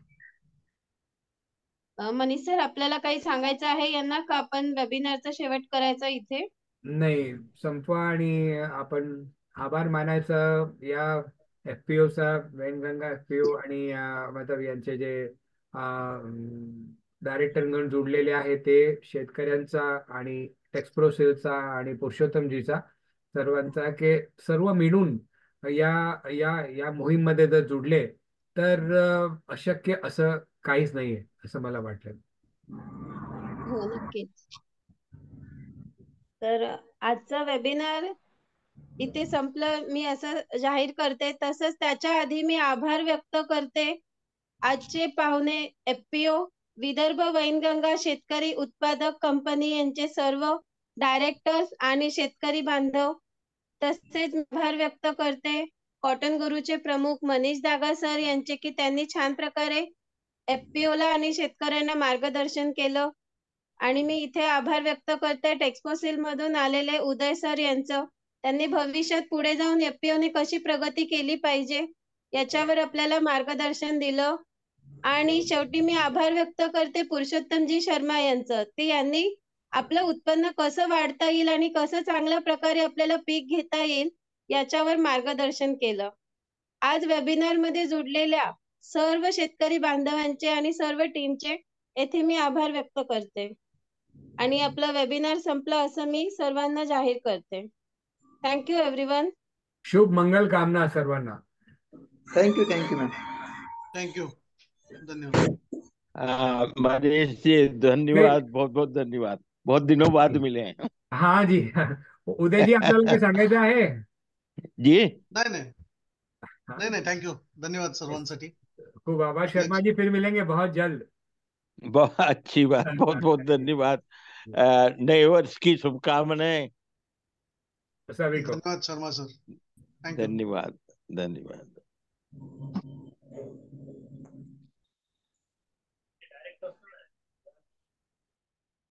मनीष सर आपल्याला काही सांगायचं आहे यांना का आपण वेबिनारचा शेवट करायचा इथे? नाही संपवा आणि आपण आभार मानायचं या एफपीओचा वेनगंगा एफपीओ आणि मतलब यांचे जे डायरेक्टरगण जोडलेले आहे ते शेतकऱ्यांचा आणि टेक्सप्रोसेलचा आणि पुरुषोत्तमजीचा सर्वांचा की सर्व मिळून या या या मोहीममध्ये जर जुडले तर अशक्य असं काहीच नाहीये असं मला वाटलं हो नक्कीच. तर आजचा वेबिनार इथे संपलं. मी असं जाहीर करते तसंच त्याच्या आधी मी आभार व्यक्त करते. आजचे पाहुणे एफपीओ विदर्भ वैनगंगा शेतकरी उत्पादक कंपनी यांचे सर्व डायरेक्टर्स आणि शेतकरी बांधव तसेच आभार व्यक्त करते. कॉटन गुरुचे प्रमुख मनीष दागा सर यांचे की त्यांनी छान प्रकारे एफपीओला ला आणि शेतकऱ्यांना मार्गदर्शन केलं. आणि मी इथे आभार व्यक्त करते टेक्सपोसिल मधून आलेले उदय सर यांचं. त्यांनी भविष्यात पुढे जाऊन एफपीओने ने कशी प्रगती केली पाहिजे याच्यावर आपल्याला मार्गदर्शन दिलं. आणि शेवटी मी आभार व्यक्त करते पुरुषोत्तमजी शर्मा यांचं. ते यांनी आपलं उत्पन्न कसं वाढता येईल आणि कसं चांगल्या प्रकारे आपल्याला पीक घेता येईल याच्यावर मार्गदर्शन केलं. आज वेबिनारमध्ये जुडलेल्या सर्व शेतकरी बांधवांचे आणि सर्व टीमचे येथे मी आभार व्यक्त करते. आणि आपलं वेबिनार संपलं असं मी सर्वांना जाहीर करते. थँक्यू एव्हरीवन शुभ मंगल कामना सर्वांना. थँक्यू थँक्यू मॅम थँक्यू धन्यवाद. आ, मनीष जी धन्यवाद बहुत बहुत धन्यवाद. बहुत दिनों बाद मिले हैं। हाँ जी उदयजी आपल्याला काही सांगायचं आहे जी। नाही नाही। नाही नाही थँक्यू धन्यवाद सर्वांसाठी खूब आभार। शर्मा जी फिर मिलेंगे बहुत जल्द। बहुत अच्छी बात बहुत बहुत धन्यवाद। नए वर्ष की शुभकामनाएँ। सभी को। धन्यवाद शर्मा सर। धन्यवाद धन्यवाद।